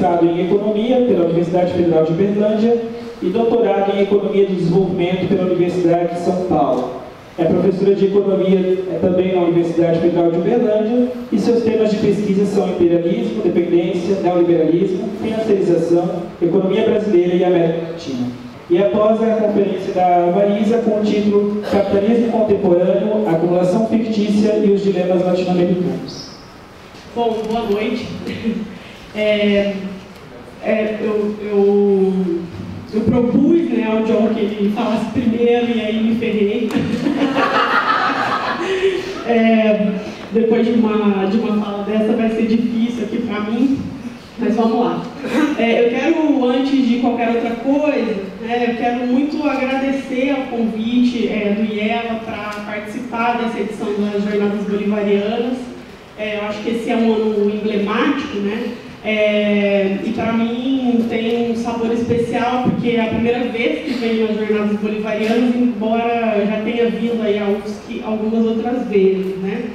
mestrado em Economia pela Universidade Federal de Berlândia e doutorado em Economia do Desenvolvimento pela Universidade de São Paulo. É professora de Economia é, também na Universidade Federal de Uberlândia e seus temas de pesquisa são imperialismo, dependência, neoliberalismo, financiarização, economia brasileira e América Latina. E após a conferência da Marisa com o título Capitalismo Contemporâneo, Acumulação Fictícia e os Dilemas Latino-Americanos. Bom, boa noite. É, é, eu, eu, eu, propus né, ao John que ele falasse primeiro e aí me ferrei. é, depois de uma, de uma fala dessa vai ser difícil aqui para mim, mas vamos lá. É, eu quero, antes de qualquer outra coisa, né, eu quero muito agradecer ao convite é, do IELA para participar dessa edição das Jornadas Bolivarianas. É, eu acho que esse é um ano emblemático, né? É, e para mim tem um sabor especial porque é a primeira vez que venho nas jornadas bolivarianas, embora já tenha vindo aí algumas outras vezes, né?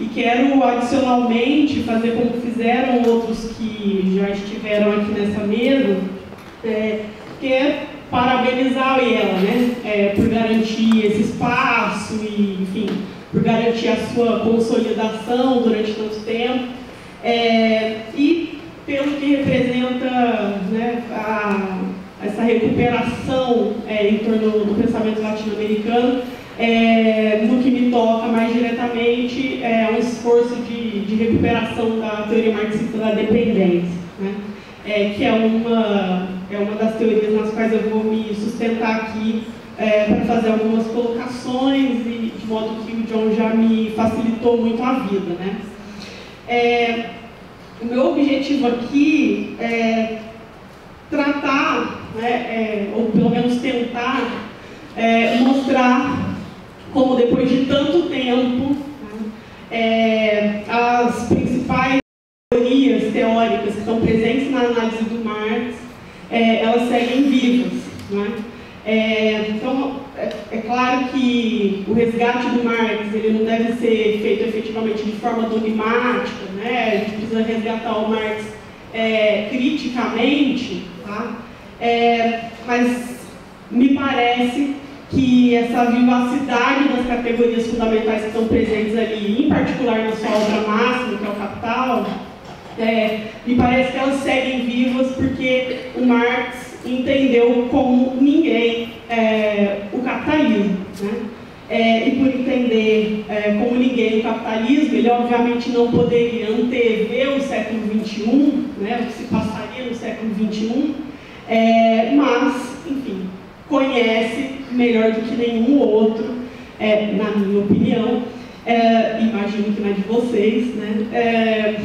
E quero adicionalmente fazer como fizeram outros que já estiveram aqui nessa mesa, é, que é parabenizar o IELA, né? É, por garantir esse espaço e, enfim, por garantir a sua consolidação durante tanto tempo. É, e pelo que representa né, a, essa recuperação é, em torno do pensamento latino-americano, é, no que me toca mais diretamente, é um esforço de, de recuperação da teoria marxista da dependência, né? é, que é uma, é uma das teorias nas quais eu vou me sustentar aqui é, para fazer algumas colocações e de modo que o John já me facilitou muito a vida. Né? O meu objetivo aqui é tratar, né, é, ou pelo menos tentar, é, mostrar como depois de tanto tempo é, as principais teorias teóricas que estão presentes na análise do Marx, é, elas seguem vivas. Né? É, então, é, é, claro que o resgate do Marx ele não deve ser feito efetivamente de forma dogmática, né? Precisa resgatar o Marx é, criticamente, tá? É, mas me parece que essa vivacidade das categorias fundamentais que estão presentes ali, em particular na sua obra máxima, que é o Capital, é, me parece que elas seguem vivas porque o Marx entendeu como ninguém é, o capitalismo. Né? É, e por entender é, como ninguém o capitalismo, ele obviamente não poderia antever o século XXI, né, o que se passaria no século XXI, é, mas, enfim, conhece melhor do que nenhum outro, é, na minha opinião, é, imagino que na de vocês, né, é,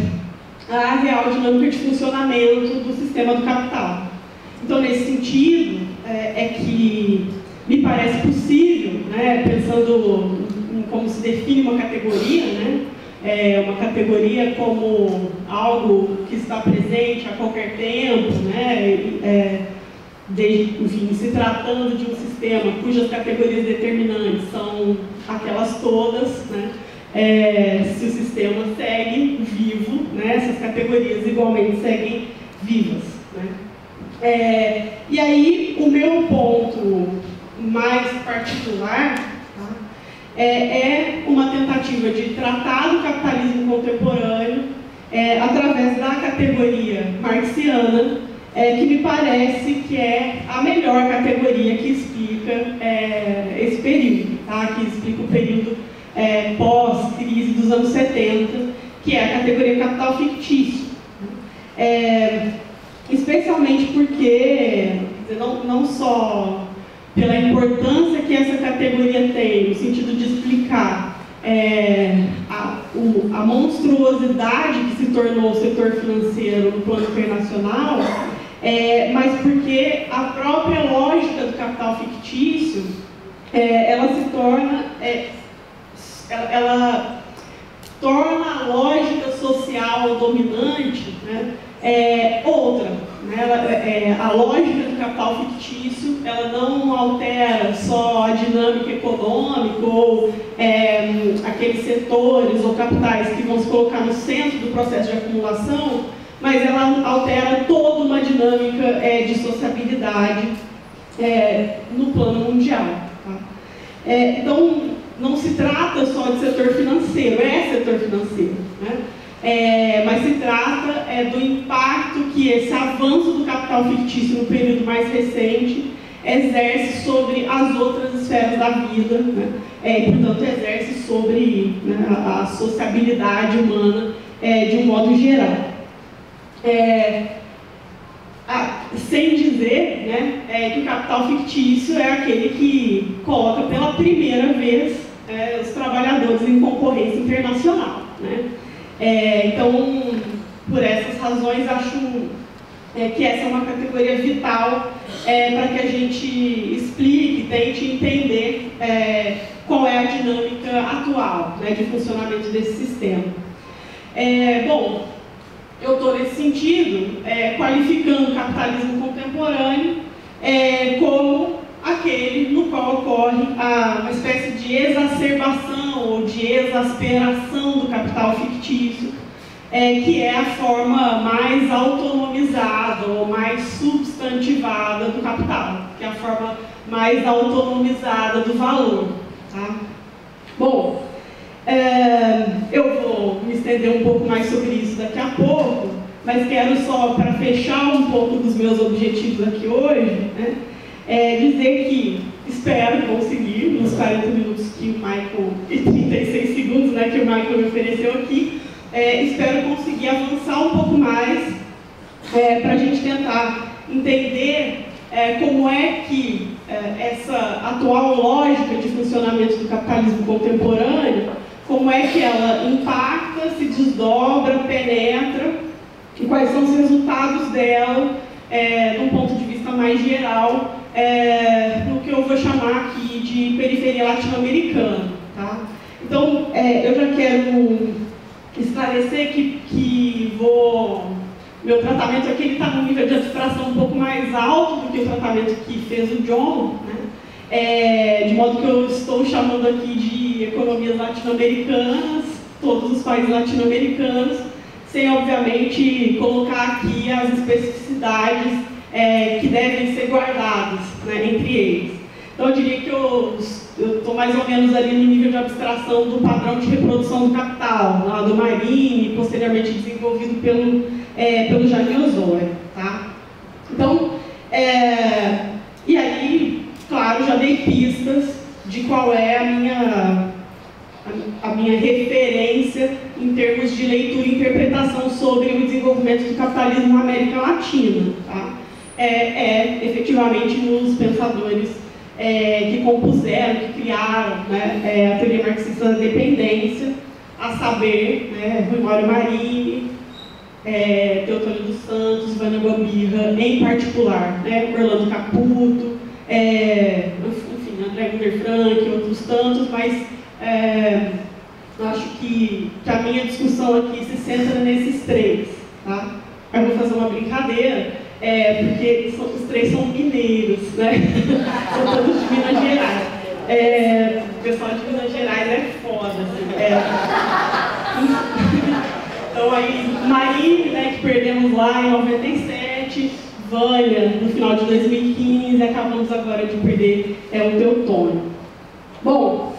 a real dinâmica de funcionamento do sistema do capital. Então, nesse sentido, é, é que me parece possível, né, pensando em como se define uma categoria, né, é uma categoria como algo que está presente a qualquer tempo, né, é, desde, enfim, se tratando de um sistema cujas categorias determinantes são aquelas todas, né, é, se o sistema segue vivo, né, essas categorias igualmente seguem vivas. Né. É, e aí, o meu ponto mais particular tá, é, é, uma tentativa de tratar do capitalismo contemporâneo é, através da categoria marxiana, é, que me parece que é a melhor categoria que explica é, esse período, tá, que explica o período é, pós-crise dos anos 70, que é a categoria capital fictício. É, especialmente porque, não, não só pela importância que essa categoria tem, no sentido de explicar é, a, o, a, monstruosidade que se tornou o setor financeiro no plano internacional, é, mas porque a própria lógica do capital fictício, é, ela se torna, é, ela, ela, torna a lógica social dominante, né, é outra. Ela, é, a lógica do capital fictício, ela não altera só a dinâmica econômica ou é, aqueles setores ou capitais que vão se colocar no centro do processo de acumulação, mas ela altera toda uma dinâmica é, de sociabilidade é, no plano mundial. Tá? É, então, não se trata só de setor financeiro, é setor financeiro. Né? É, mas se trata é, do impacto que esse avanço do capital fictício no período mais recente exerce sobre as outras esferas da vida, né? é, e, portanto, exerce sobre né, a, sociabilidade humana é, de um modo geral. É, a, sem dizer né, é, que o capital fictício é aquele que coloca pela primeira vez é, os trabalhadores em concorrência internacional. Né? É, então, por essas razões, acho é, que essa é uma categoria vital é, para que a gente explique, tente entender é, qual é a dinâmica atual né, de funcionamento desse sistema. É, bom, eu estou nesse sentido é, qualificando o capitalismo contemporâneo como aquele no qual ocorre a, uma espécie de exacerbação ou de exasperação do capital fictício, é, que é a forma mais autonomizada ou mais substantivada do capital, que é a forma mais autonomizada do valor. Tá? Bom, é, eu vou me estender um pouco mais sobre isso daqui a pouco, mas quero só, para fechar um pouco dos meus objetivos aqui hoje, né, é, dizer que espero conseguir, nos 40 minutos que o Michael, e 36 segundos né, que o Michael me ofereceu aqui, é, espero conseguir avançar um pouco mais é, para a gente tentar entender é, como é que é, essa atual lógica de funcionamento do capitalismo contemporâneo, como é que ela impacta, se desdobra, penetra, e quais são os resultados dela, é, um ponto de vista mais geral, é, no que eu vou chamar aqui de periferia latino-americana. Tá? Então, é, eu já quero esclarecer que, que vou, meu tratamento aqui está num nível de abstração um pouco mais alto do que o tratamento que fez o John, né? É, de modo que eu estou chamando aqui de economias latino-americanas, todos os países latino-americanos, sem obviamente colocar aqui as especificidades é, que devem ser guardados né, entre eles. Então, eu diria que eu estou mais ou menos ali no nível de abstração do padrão de reprodução do capital, lá do Marine, posteriormente desenvolvido pelo, é, pelo Osório. Tá? Então, é, e aí, claro, já dei pistas de qual é a minha, a, a minha referência em termos de leitura e interpretação sobre o desenvolvimento do capitalismo na América Latina. Tá? É, é efetivamente nos pensadores é, que compuseram, que criaram né, é, a teoria marxista da dependência, a saber, né, Rui Mário Marini, é, Teotônio dos Santos, Vânia Gobirra, em particular, né, Orlando Caputo, é, enfim, André Gunder Frank, outros tantos, mas é, acho que, que a minha discussão aqui se centra nesses três. Tá? Eu vou fazer uma brincadeira, é, porque são, os três são mineiros, né? são todos de Minas Gerais. É, o pessoal de Minas Gerais é foda, assim. É. Então aí, Marine, né, que perdemos lá em 97, Vânia, no final de 2015, acabamos agora de perder é, o Teutônio. Bom,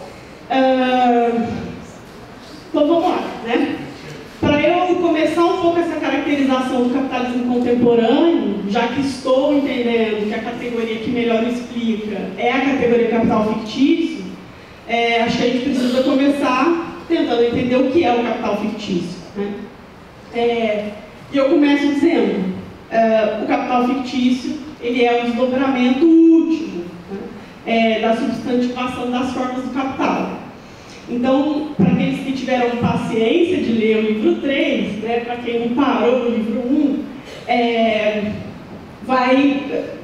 uh, então vamos lá, né? Para eu começar um pouco essa caracterização do capitalismo contemporâneo, já que estou entendendo que a categoria que melhor explica é a categoria capital fictício, é, acho que a gente precisa começar tentando entender o que é o capital fictício. Né? É, e eu começo dizendo, é, o capital fictício ele é o desdobramento último né? É, da substantivação das formas do capital. Então, para aqueles que tiveram paciência de ler o livro 3, né, para quem não parou no livro 1, é, vai,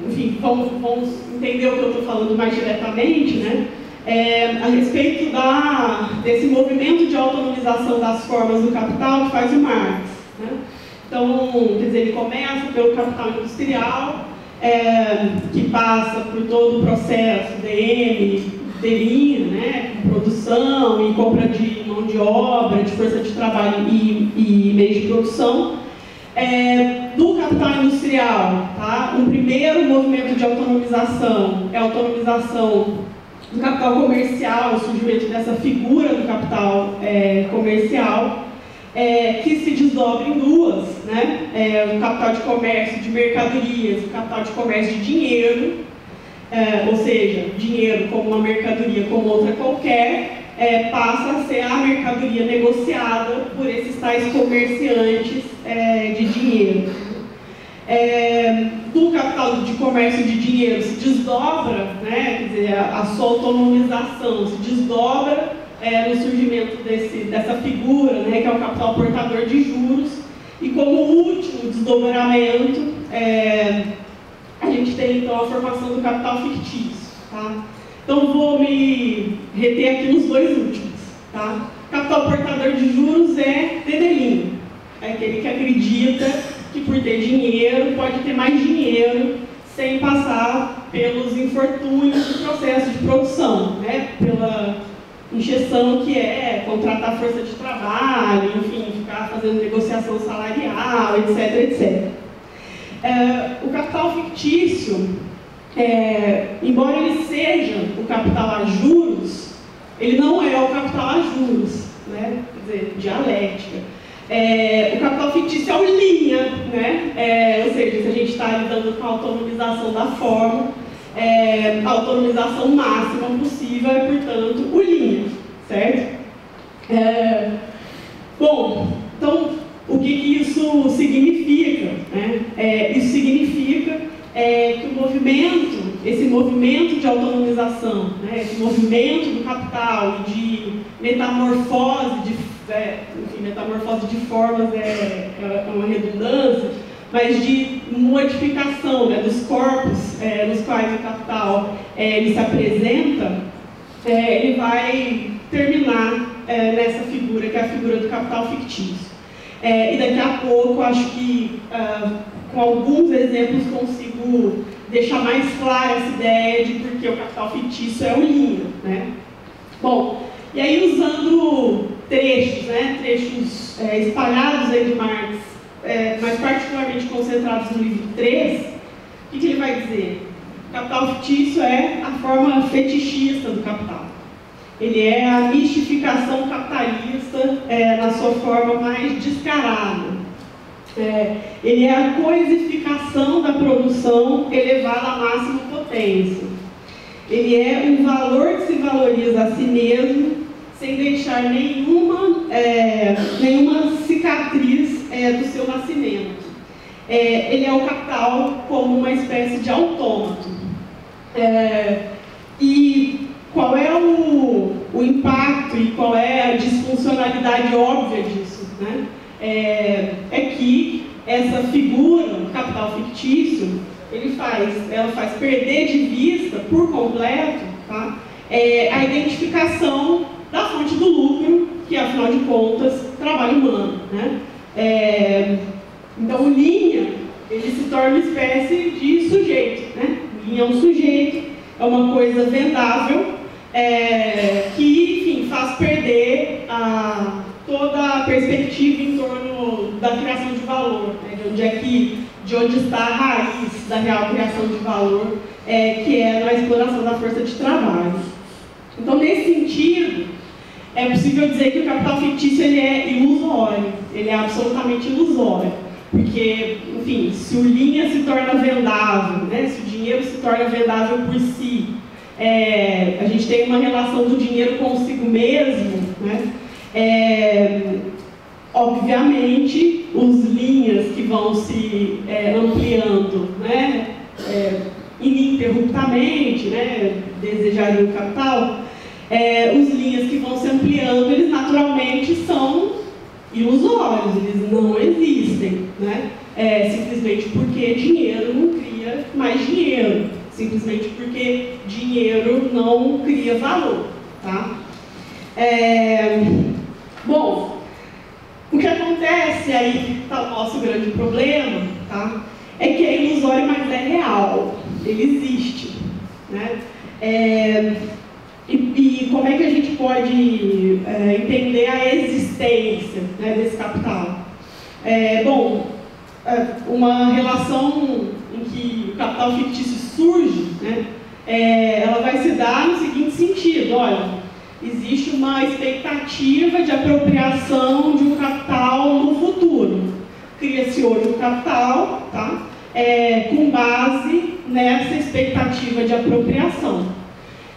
enfim, vamos, vamos, entender o que eu estou falando mais diretamente, né, é, a respeito da, desse movimento de autonomização das formas do capital que faz o Marx. Né. Então, quer dizer, ele começa pelo capital industrial, é, que passa por todo o processo DM, DI, né, produção e compra de mão de obra, de força de trabalho e, e meios de produção, é, do capital industrial, tá? um primeiro movimento de autonomização é a autonomização do capital comercial, o surgimento dessa figura do capital é, comercial, é, que se desdobra em duas, né? É, o capital de comércio de mercadorias, o capital de comércio de dinheiro, é, ou seja, dinheiro como uma mercadoria como outra qualquer, é, passa a ser a mercadoria negociada por esses tais comerciantes é, de dinheiro. É, do capital de comércio de dinheiro se desdobra, né, quer dizer, a, a sua autonomização se desdobra é, no surgimento desse, dessa figura, né, que é o capital portador de juros, e como último desdobramento, é, a gente tem então a formação do capital fictício. Tá? Então vou me reter aqui nos dois últimos. Tá? Capital portador de juros é dedelinho, é aquele que acredita que por ter dinheiro pode ter mais dinheiro sem passar pelos infortúnios do processo de produção, né? pela injeção que é contratar força de trabalho, enfim, ficar fazendo negociação salarial, etc, etc. É, o capital fictício, é, embora ele seja o capital a juros, ele não é o capital a juros, né? quer dizer, dialética. É, o capital fictício é o linha, né? É, ou seja, se a gente está lidando com a autonomização da forma, é, a autonomização máxima possível é, portanto, o linha, certo? É, bom, então, o que, que isso significa? Né? É, isso significa é, que o movimento, esse movimento de autonomização, né, esse movimento do capital de metamorfose, de, é, enfim, metamorfose de formas é, é uma redundância, mas de modificação né, dos corpos é, nos quais o capital é, ele se apresenta, é, ele vai terminar é, nessa figura, que é a figura do capital fictício. É, e daqui a pouco, acho que uh, com alguns exemplos consigo deixar mais clara essa ideia de porque o capital fictício é o linha. Né? Bom, e aí usando trechos, né, trechos é, espalhados aí de Marx é, mas particularmente concentrados no livro 3, o que, que ele vai dizer? O capital fictício é a forma fetichista do capital. Ele é a mistificação capitalista é, na sua forma mais descarada. É, ele é a coisificação da produção elevada à máxima potência. Ele é um valor que se valoriza a si mesmo sem deixar nenhuma, é, nenhuma cicatriz é, do seu nascimento. É, ele é o capital como uma espécie de autômato. É, e qual é o, o impacto e qual é a disfuncionalidade óbvia disso? Né? É, é que essa figura, o capital fictício, ele faz, ela faz perder de vista por completo tá? É, a identificação da fonte do lucro, que afinal de contas, trabalho humano. Né? É, então, linha, ele se torna uma espécie de sujeito. Né? Linha é um sujeito, é uma coisa vendável, é, que, enfim, faz perder a, toda a perspectiva em torno da criação de valor, né? de onde é que, de onde está a raiz da real criação de valor, é, que é na exploração da força de trabalho. Então, nesse sentido, é possível dizer que o capital fictício ele é ilusório, ele é absolutamente ilusório. Porque, enfim, se o linha se torna vendável, né, se o dinheiro se torna vendável por si, é, a gente tem uma relação do dinheiro consigo mesmo, né, é, obviamente, os linhas que vão se é, ampliando né, é, ininterruptamente, né, desejariam capital, é, os linhas que vão se ampliando, eles naturalmente são ilusórios, eles não existem, né? É, simplesmente porque dinheiro não cria mais dinheiro, simplesmente porque dinheiro não cria valor, tá? É, bom, o que acontece aí, está o nosso grande problema, tá? é que é ilusório, mas é real. Ele existe. Né? É, e, e, como é que a gente pode é, entender a existência né, desse capital? É, bom, é, uma relação em que o capital fictício surge, né, é, ela vai se dar no seguinte sentido, olha, existe uma expectativa de apropriação de um capital no futuro. Cria-se hoje um capital, tá? É, com base nessa expectativa de apropriação.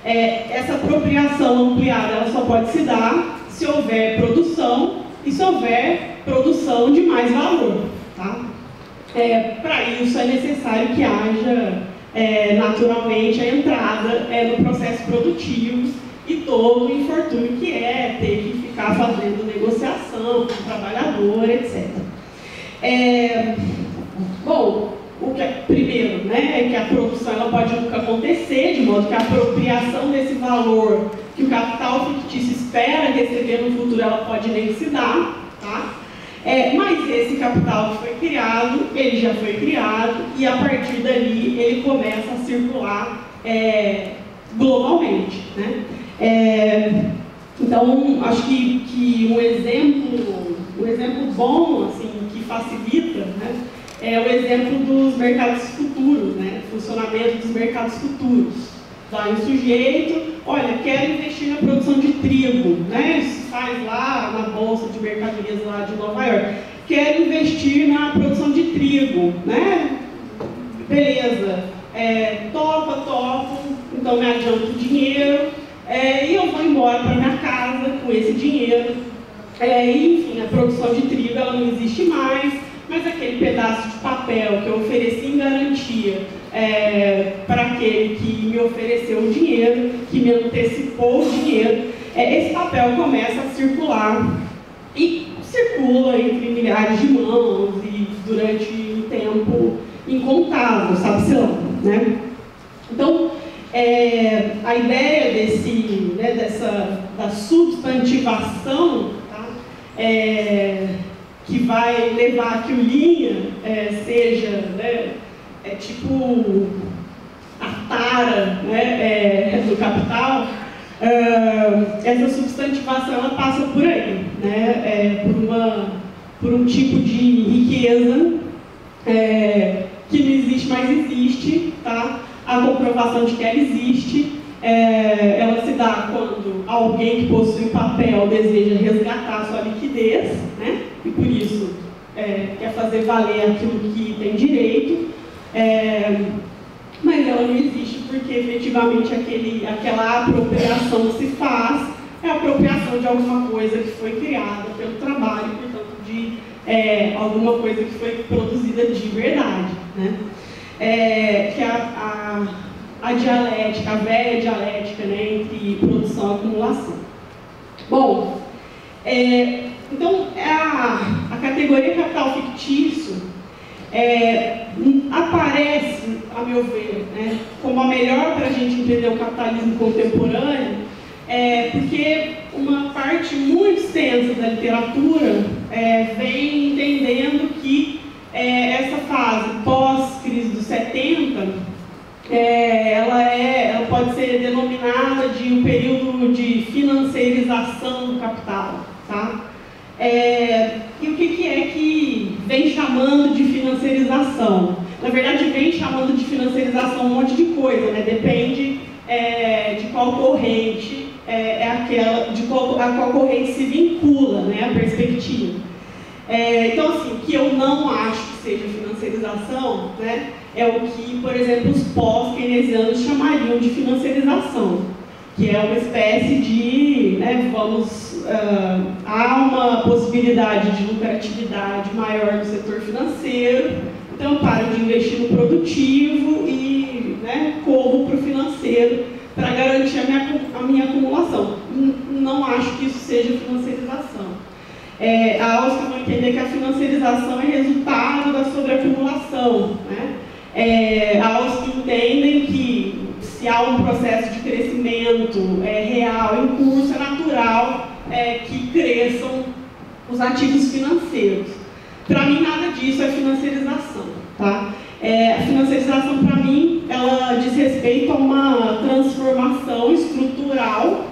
É, essa apropriação ampliada ela só pode se dar se houver produção e se houver produção de mais valor. Tá? É, Para isso é necessário que haja é, naturalmente a entrada é, no processo produtivo e todo o infortúnio que é ter que ficar fazendo negociação com o trabalhador, etc. É, bom, o que é, primeiro, né, é que a produção ela pode nunca acontecer, de modo que a apropriação desse valor que o capital fictício espera receber no futuro, ela pode nem se dar? É, mas esse capital foi criado, ele já foi criado e a partir dali ele começa a circular é, globalmente, né? É, então, acho que, que um exemplo, um exemplo bom, assim, que facilita, né? é o exemplo dos mercados futuros, né? funcionamento dos mercados futuros. Vai um sujeito, olha, quero investir na produção de trigo, né? Faz lá na Bolsa de Mercadorias lá de Nova York. Quero investir na produção de trigo, né? Beleza, é, topa, topo, então me adianto dinheiro é, e eu vou embora para minha casa com esse dinheiro. É, enfim, a produção de trigo ela não existe mais, mas aquele pedaço de papel que eu ofereci em garantia é, para aquele que me ofereceu o dinheiro, que me antecipou o dinheiro, é, esse papel começa a circular e circula entre milhares de mãos e durante um tempo incontável, sabe-se lá, né? Então, é, a ideia desse, né, dessa, da substantivação tá? é, que vai levar que o linha é, seja né, é tipo a tara né, é, do capital, uh, essa substantivação ela passa por aí, né, é, por, uma, por um tipo de riqueza é, que não existe, mas existe, tá? a comprovação de que ela existe, é, ela se dá quando alguém que possui o papel deseja resgatar sua liquidez, né? e por isso é, quer fazer valer aquilo que tem direito, é, mas ela não existe porque efetivamente aquele, aquela apropriação que se faz é apropriação de alguma coisa que foi criada pelo trabalho, portanto, de é, alguma coisa que foi produzida de verdade. Né? É, que a, a, a, dialética, a velha dialética né, entre produção e acumulação. Bom, é, então, é a, a categoria capital fictício é, aparece, a meu ver, né, como a melhor para a gente entender o capitalismo contemporâneo, é, porque uma parte muito extensa da literatura é, vem entendendo que é, essa fase pós-crise dos 70, é, ela, é, ela pode ser denominada de um período de financiarização do capital. Tá? É, e o que, que é que vem chamando de financiarização? Na verdade, vem chamando de financiarização um monte de coisa, né? depende é, de qual corrente é, é, aquela, de qual, a qual corrente se vincula né, a perspectiva. É, então, assim, o que eu não acho que seja financiarização né, é o que, por exemplo, os pós-keynesianos chamariam de financiarização, que é uma espécie de, né, vamos uh, há uma possibilidade de lucratividade maior no setor financeiro, então paro de investir no produtivo e né, corro para o financeiro para garantir a minha, a minha acumulação. Não acho que isso seja financiarização. É, há os que vão entender que a financiarização é resultado da sobreacumulação. Né? É, há os que entendem que se há um processo de crescimento é, real em curso, é natural é, que cresçam os ativos financeiros. Para mim, nada disso é financiarização. Tá? É, a financiarização, para mim, ela diz respeito a uma transformação estrutural,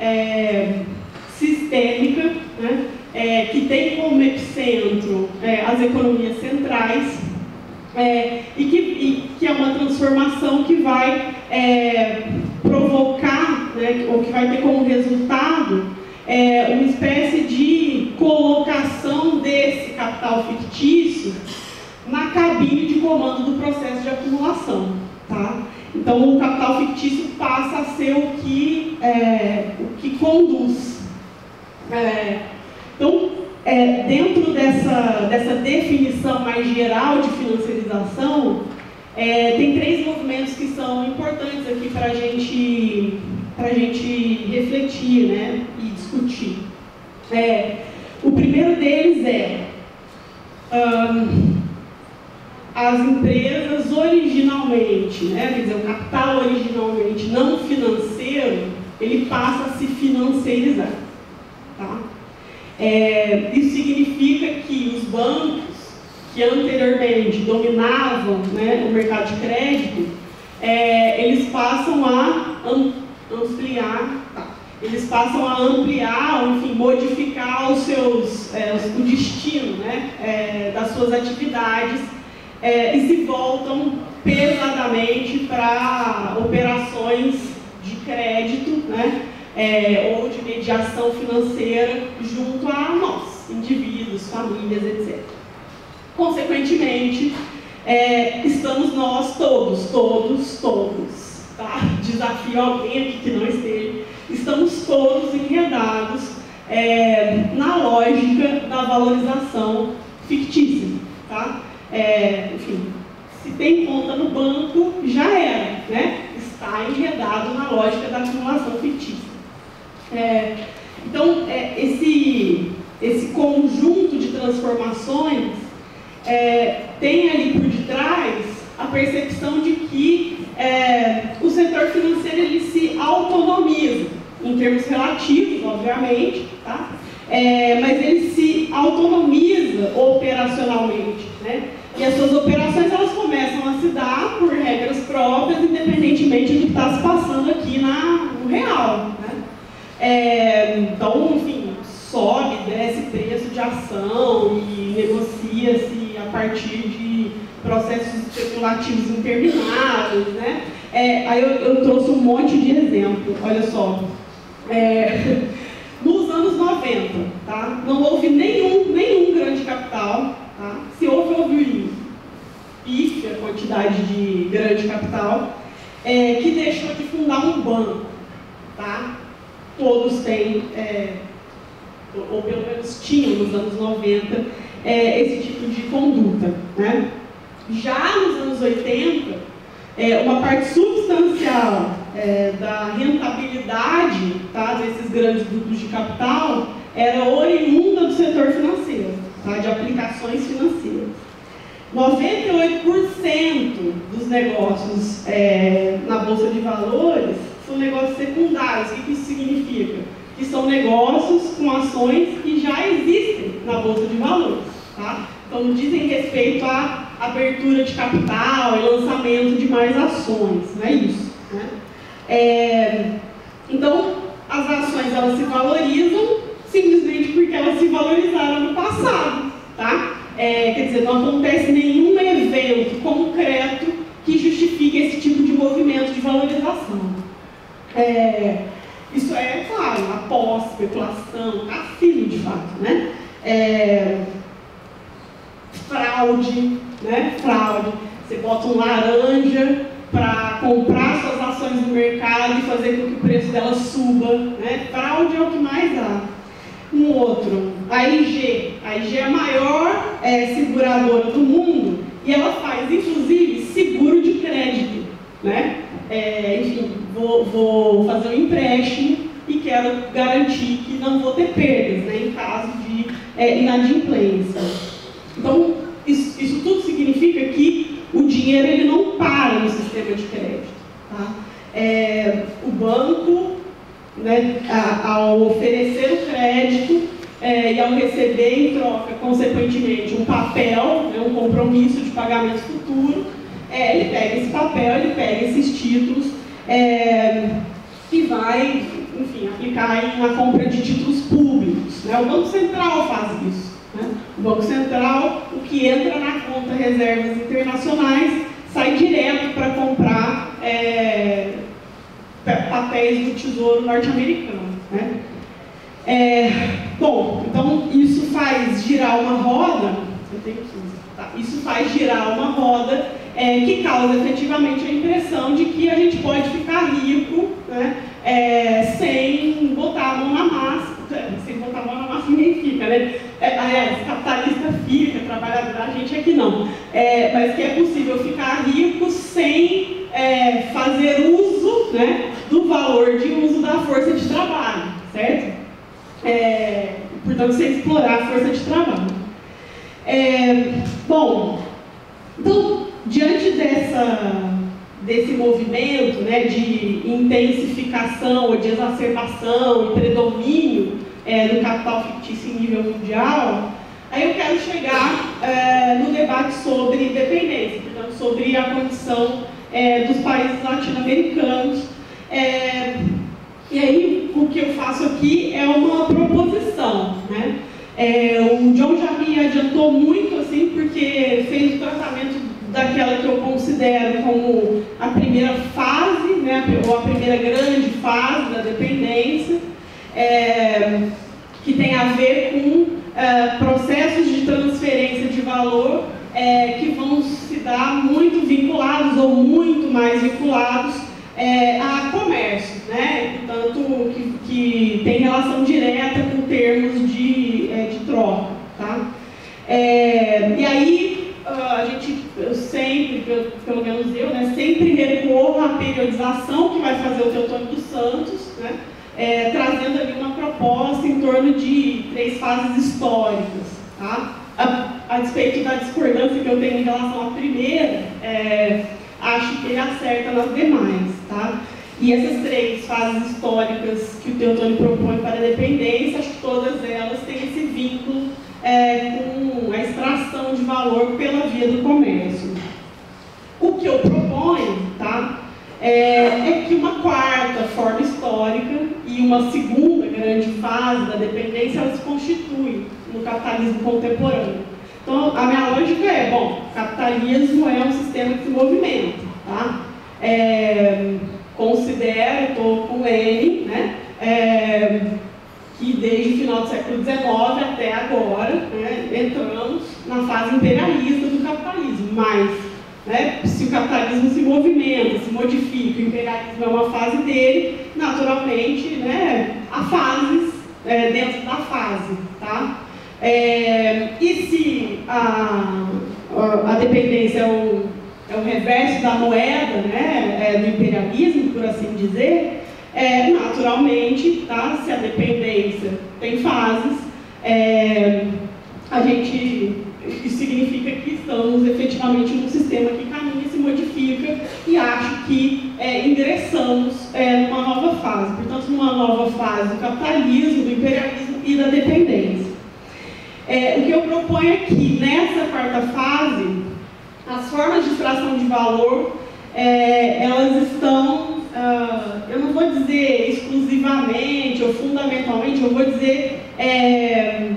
é, sistêmica, né, é, que tem como epicentro é, as economias centrais, é, e, que, e, que, é uma transformação que vai é, provocar, né, ou que vai ter como resultado, é, uma espécie de colocação desse capital fictício na cabine de comando do processo de acumulação. Tá? Então, o capital fictício passa a ser o que, é, o que conduz. É, então, é, dentro dessa, dessa definição mais geral de financiarização, é, tem três movimentos que são importantes aqui para gente, a gente refletir né, discutir. É, o primeiro deles é um, as empresas originalmente, né, quer dizer, o capital originalmente não financeiro, ele passa a se financiarizar. Tá? É, isso significa que os bancos que anteriormente dominavam né, o mercado de crédito, é, eles passam a ampliar, tá, eles passam a ampliar, enfim, modificar os seus, é, o destino né, é, das suas atividades é, e se voltam pesadamente para operações de crédito né, é, ou de mediação financeira junto a nós, indivíduos, famílias, etc. Consequentemente, é, estamos nós todos, todos, todos, tá? Desafio alguém aqui que não esteja, estamos todos enredados é, na lógica da valorização fictícia, tá? É, enfim, se tem conta no banco, já era, né? Está enredado na lógica da acumulação fictícia. É, então, é, esse, esse conjunto de transformações é, tem ali por detrás a percepção de que é, o setor financeiro ele se autonomiza, em termos relativos, obviamente, tá? É, mas ele se autonomiza operacionalmente. Né? E as suas operações elas começam a se dar por regras próprias, independentemente do que está se passando aqui na, no real. Né? É, então, enfim, sobe, desce preço de ação e negocia-se a partir de processos especulativos intermináveis. Né? É, aí eu, eu, trouxe um monte de exemplo, olha só. É, nos anos 90, tá? não houve nenhum, nenhum grande capital Tá? Se houve, houve pife a quantidade de grande capital, é, que deixou de fundar um banco. Tá? Todos têm, é, ou pelo menos tinham nos anos 90, é, esse tipo de conduta. Né? Já nos anos 80, é, uma parte substancial é, da rentabilidade tá, desses grandes grupos de capital era oriunda do setor financeiro tá, de aplicações financeiras. 98% dos negócios é, na Bolsa de Valores são negócios secundários. O que isso significa? Que são negócios com ações que já existem na Bolsa de Valores. Tá? Então, dizem respeito à abertura de capital e lançamento de mais ações. Não é isso. É, então, as ações elas se valorizam simplesmente porque elas se valorizaram no passado, tá? É, quer dizer, não acontece nenhum evento concreto que justifique esse tipo de movimento de valorização. É, isso é, claro, após especulação, cassino de fato, né? É, fraude, né? Fraude. Você bota um laranja para comprar suas ações no mercado e fazer com que o preço delas suba, né? Fraude é o que mais há um outro, a IG. A IG é a maior é, seguradora do mundo e ela faz, inclusive, seguro de crédito. Né? É, enfim, vou, vou, fazer um empréstimo e quero garantir que não vou ter perdas né, em caso de é, inadimplência. Então, isso, isso, tudo significa que o dinheiro ele não para no sistema de crédito. Tá? É, o banco né, ao oferecer o crédito, é, e ao receber em troca, consequentemente, um papel, né, um compromisso de pagamento futuro, é, ele pega esse papel, ele pega esses títulos é, e vai, enfim, aplicar na compra de títulos públicos. Né? O Banco Central faz isso. Né? O Banco Central, o que entra na conta reservas internacionais, sai direto para comprar é, papéis do Tesouro norte-americano. Né? É, bom, então isso faz girar uma roda, eu tenho 15, tá? isso faz girar uma roda é, que causa efetivamente a impressão de que a gente pode ficar rico né, é, sem botar a mão na massa, sem botar a mão na massa ninguém fica, né? É, capitalista fica, trabalhador, a gente aqui não. É, mas que é possível ficar rico sem é, fazer uso né, do valor de uso da força de trabalho, certo? É, portanto, sem explorar a força de trabalho. É, bom, então, diante dessa, desse movimento né, de intensificação ou de exacerbação e predomínio é, do capital fictício em nível mundial, aí eu quero chegar é, no debate sobre dependência, portanto, sobre a condição é, dos países latino-americanos. É, e aí, o que eu faço aqui é uma proposição. Né? É, o John já me adiantou muito, assim, porque fez o tratamento daquela que eu considero como a primeira fase, né, ou a primeira grande fase da dependência, é, que tem a ver com é, processos de transferência de valor é, que vão se dar muito vinculados ou muito mais vinculados é, a comércio, né? portanto, que, que tem relação direta com termos de, é, de troca. Tá? É, e aí, a gente, eu sempre, pelo menos eu, né, sempre recorro à periodização que vai fazer o Teotônio dos Santos, né? É, trazendo ali uma proposta em torno de três fases históricas. Tá? A, a despeito da discordância que eu tenho em relação à primeira, é, acho que ele acerta nas demais. Tá? E essas três fases históricas que o Teotônio propõe para a dependência, acho que todas elas têm esse vínculo é, com a extração de valor pela via do comércio. O que eu proponho tá, é, é que uma quarta forma histórica e uma segunda grande fase da dependência ela se constitui no capitalismo contemporâneo. Então, a minha lógica é, bom, capitalismo é um sistema que se movimenta, tá? É, considero, estou com ele, né? É, que desde o final do século XIX até agora né, entramos na fase imperialista do capitalismo. Mas, né, se o capitalismo se movimenta, se modifica, o imperialismo é uma fase dele, naturalmente né, há fases é, dentro da fase. Tá? É, e se a, a, dependência é o, é o reverso da moeda né, é, do imperialismo, por assim dizer, é, naturalmente, tá? se a dependência tem fases, é, a gente, isso significa estamos efetivamente num sistema que caminha, se modifica e acho que é, ingressamos é, numa nova fase, portanto, numa nova fase do capitalismo, do imperialismo e da dependência. É, o que eu proponho aqui, nessa quarta fase, as formas de extração de valor, é, elas estão uh, eu não vou dizer exclusivamente ou fundamentalmente, eu vou dizer é,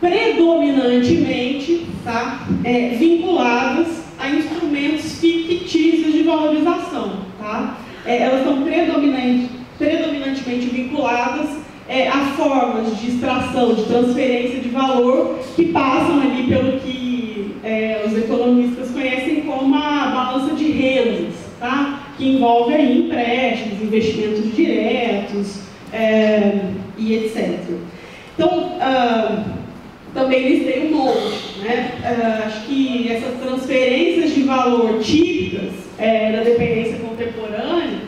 predominantemente tá, é, vinculadas a instrumentos fictícios de valorização. Tá? É, elas estão predominante, predominantemente vinculadas é, a formas de extração, de transferência de valor que passam ali pelo que é, os economistas conhecem como a balança de rendas. Tá? que envolve aí empréstimos, investimentos diretos é, e etc. Então, uh, também listei um monte. Né? Uh, acho que essas transferências de valor típicas é, da dependência contemporânea,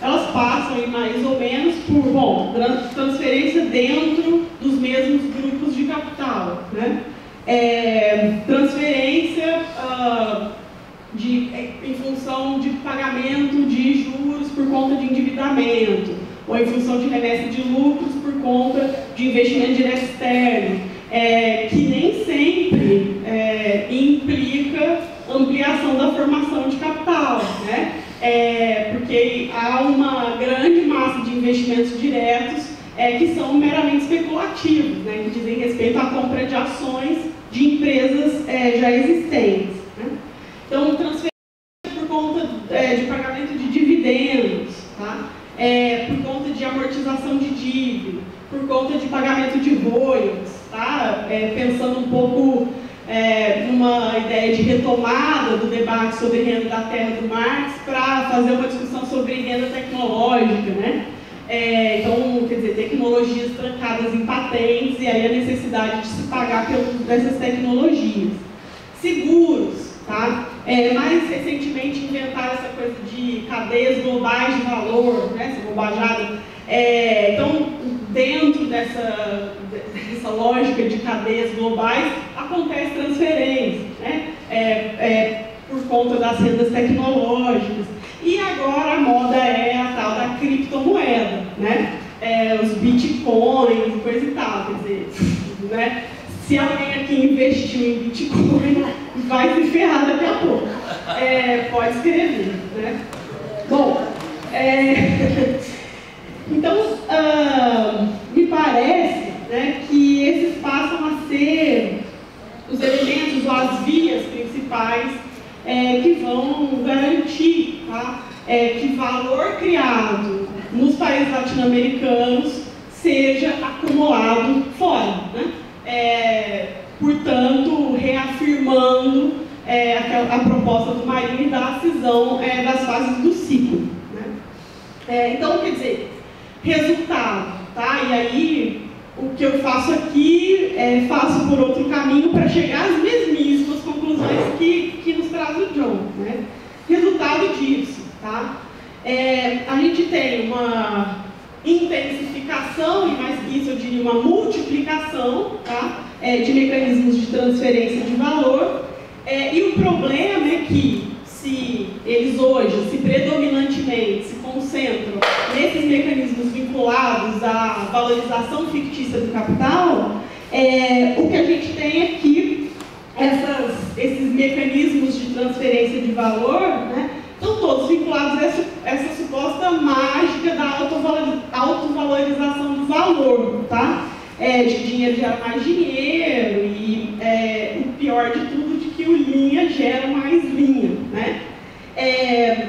elas passam mais ou menos por, bom, transferência dentro dos mesmos grupos de capital. Né? É, transferência uh, de, em função de pagamento de juros por conta de endividamento, ou em função de remessa de lucros por conta de investimento direto externo, é, que nem sempre é, implica ampliação da formação de capital, né? É, porque há uma grande massa de investimentos diretos é, que são meramente especulativos, né? que dizem respeito à compra de ações de empresas é, já existentes. Né? Então, transferência por conta é, de pagamento de dividendos, tá? É, por conta de amortização de dívida, por conta de pagamento de royalties, tá? É, pensando um pouco é, numa ideia de retomada do debate sobre renda da terra do Marx para fazer uma discussão sobre renda tecnológica, né? É, então, quer dizer, tecnologias trancadas em patentes e aí a necessidade de se pagar pelo uso dessas tecnologias. Seguros, tá? É, mais recentemente inventaram essa coisa de cadeias globais de valor, né? essa bobajada. É, então, dentro dessa, dessa lógica de cadeias globais, acontece transferência, né? É, é, por conta das rendas tecnológicas. E agora a moda é a tal da criptomoeda, né? É, os bitcoins coisa e tal, quer dizer, né? Se alguém aqui investiu em bitcoin, vai se ferrar daqui a pouco. É, pode escrever, né? Bom, é, então, uh, me parece né, que esses passam a ser os elementos ou as vias principais é, que vão garantir tá, é, que valor criado nos países latino-americanos seja acumulado fora. Né? É, portanto, reafirmando é, a, a, proposta do Marinho da cisão é, das fases do ciclo. Né? É, então, quer dizer, resultado, tá? E aí o que eu faço aqui, é, faço por outro caminho para chegar às mesmíssimas conclusões que, que nos traz o John. Né? Resultado disso, tá? É, a gente tem uma intensificação, e mais que isso eu diria uma multiplicação tá? É, de mecanismos de transferência de valor, é, e o problema é que se eles hoje, se predominantemente se concentram nesses mecanismos vinculados à valorização fictícia do capital, é, o que a gente tem é que essas, esses mecanismos de transferência de valor né, estão todos vinculados a essa, essa suposta mágica da autovalorização do valor, tá? É, de dinheiro gera mais dinheiro e é, o pior de tudo, de que o linha gera mais linha, né? É,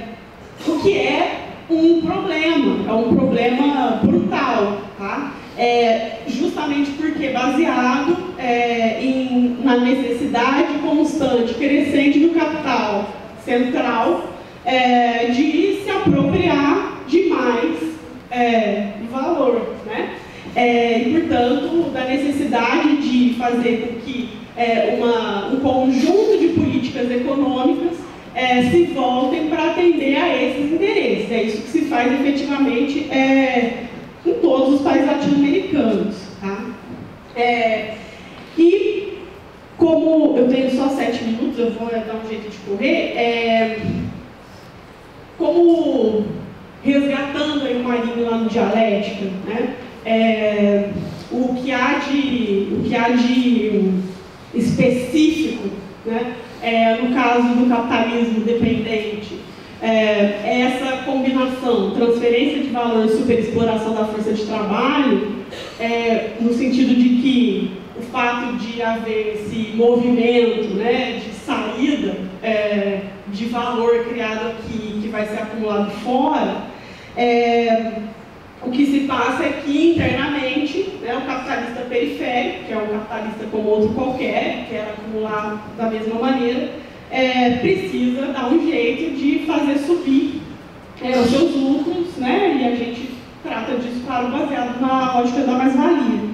o que é um problema, é um problema brutal, tá? É, justamente porque baseado é, em, na necessidade constante, crescente do capital central é, de se apropriar de mais é, valor, né? É, e, portanto, da necessidade de fazer com que é, uma, um conjunto de políticas econômicas se voltem para atender a esses interesses. É isso que se faz efetivamente em todos os países latino-americanos. Tá? É, e como eu tenho só sete minutos, eu vou dar um jeito de correr, é, como resgatando aí Marinho lá no Dialética, né, é, o, que há de, o que há de específico né, é, no caso do capitalismo dependente, é, essa combinação, transferência de valor e superexploração da força de trabalho, é, no sentido de que o fato de haver esse movimento né, de saída é, de valor criado aqui, que vai ser acumulado fora, é, o que se passa é que internamente né, o capitalista periférico, que é um capitalista como outro qualquer, que quer acumular da mesma maneira, é, precisa dar um jeito de fazer subir é, os seus lucros, né, e a gente trata disso, claro, baseado na lógica da mais-valia.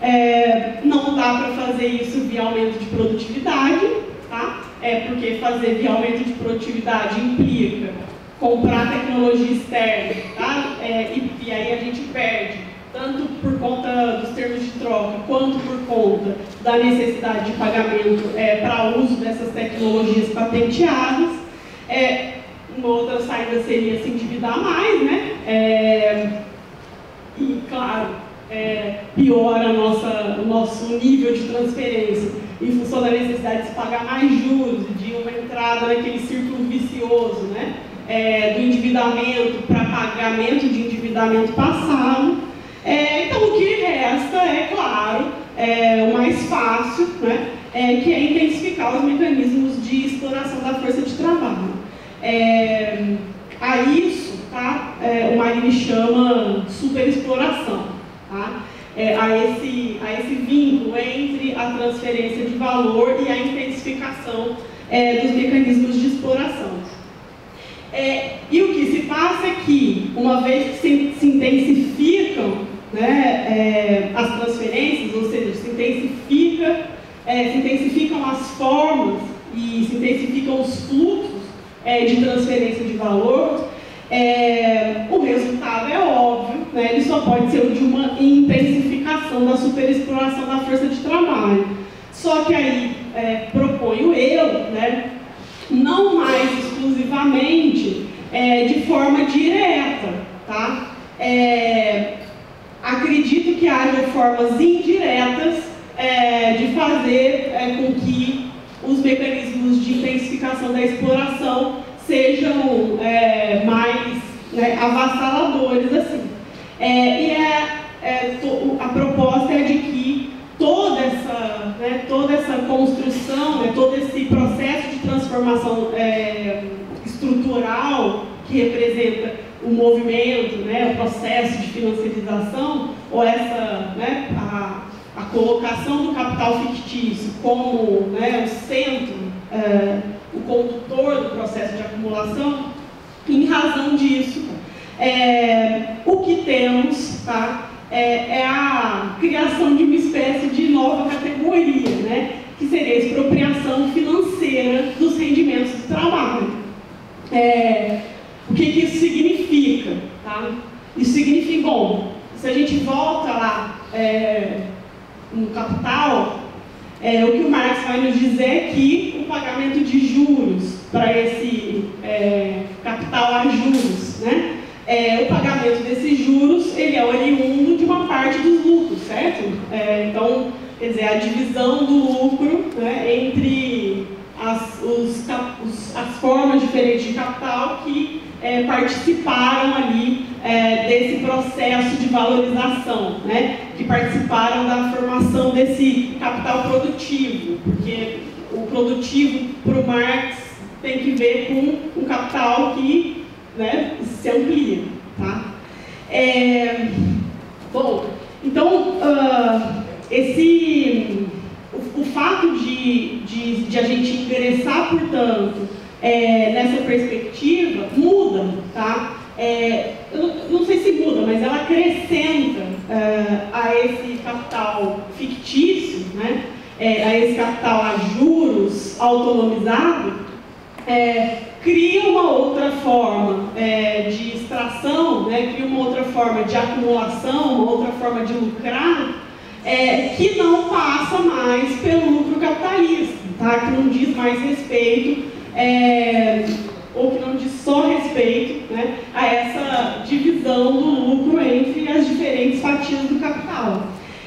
É, não dá para fazer isso via aumento de produtividade, tá? É porque fazer via aumento de produtividade implica comprar tecnologia externa, tá? É, e, e, aí a gente perde, tanto por conta dos termos de troca, quanto por conta da necessidade de pagamento é, para uso dessas tecnologias patenteadas. É, uma outra saída seria se endividar mais, né? É, é, piora o nosso nível de transferência, em função da necessidade de se pagar mais juros, de uma entrada naquele círculo vicioso, né? É, do endividamento para pagamento de endividamento passado. É, então, o que resta, é claro, é, o mais fácil, né? É, que é intensificar os mecanismos de exploração da força de trabalho. É, a isso, tá? É, o Marini chama superexploração tá? É, a, esse, a esse vínculo entre a transferência de valor e a intensificação é, dos mecanismos de exploração. É, e o que se passa é que, uma vez que se, se intensificam né, é, as transferências, ou seja, se, intensifica, é, se intensificam as formas e se intensificam os fluxos é, de transferência de valor, é, o resultado é óbvio, né? ele só pode ser o de uma intensificação da superexploração da força de trabalho. Só que aí é, proponho eu, né, não mais exclusivamente é, de forma direta, tá? Acredito que haja formas indiretas é, de fazer é, com que os mecanismos de intensificação da exploração sejam é, mais né, avassaladores assim. É, e é, é a proposta é de que toda essa, né, toda essa construção, né, todo esse processo de transformação estrutural que representa o movimento, né, o processo de financiarização, ou essa, né, a, a colocação do capital fictício como né, o centro é, o condutor do processo de acumulação, em razão disso, é, o que temos tá, é, é, a criação de uma espécie de nova categoria, né, que seria a expropriação financeira dos rendimentos do trabalho. É, o que, que isso significa? Tá? Isso significa, bom, se a gente volta lá é, no capital, é, o que o Marx vai nos dizer é que o pagamento de juros para esse é, capital a juros, né? É, o pagamento desses juros ele é oriundo de uma parte dos lucros, certo? É, então, quer dizer, a divisão do lucro né, entre as, os, os, as formas diferentes de capital que é, participaram ali é, desse processo de valorização, né? que participaram da formação desse capital produtivo, porque o produtivo para o Marx tem que ver com um capital que né, se amplia. Tá? É, bom, então, uh, esse, o, o fato de, de, de, a gente ingressar, portanto, é, nessa perspectiva muda, tá? É, eu não sei se muda, mas ela acrescenta uh, a esse capital fictício, né? É, a esse capital a juros autonomizado, é, cria uma outra forma é, de extração, né? cria uma outra forma de acumulação, uma outra forma de lucrar, é, que não passa mais pelo lucro capitalista, tá? que não diz mais respeito é, ou que não diz só respeito né, a essa divisão do lucro entre as diferentes fatias do capital.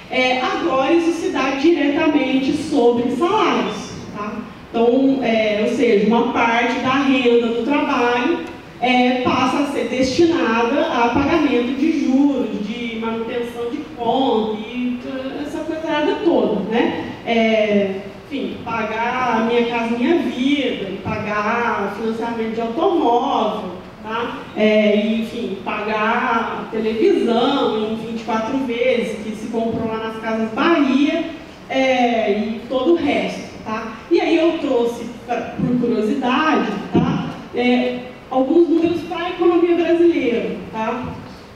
É, agora isso se dá diretamente sobre salários. Tá? Então, é, ou seja, uma parte da renda do trabalho é, passa a ser destinada a pagamento de juros, de manutenção de conta e essa coisa toda. Né? Enfim, pagar a minha casa, minha vida, pagar financiamento de automóvel, tá? É, enfim, pagar televisão em 24 vezes, que se comprou lá nas Casas Bahia, é, e todo o resto, tá? E aí eu trouxe, pra, por curiosidade, tá? É, alguns números para a economia brasileira, tá?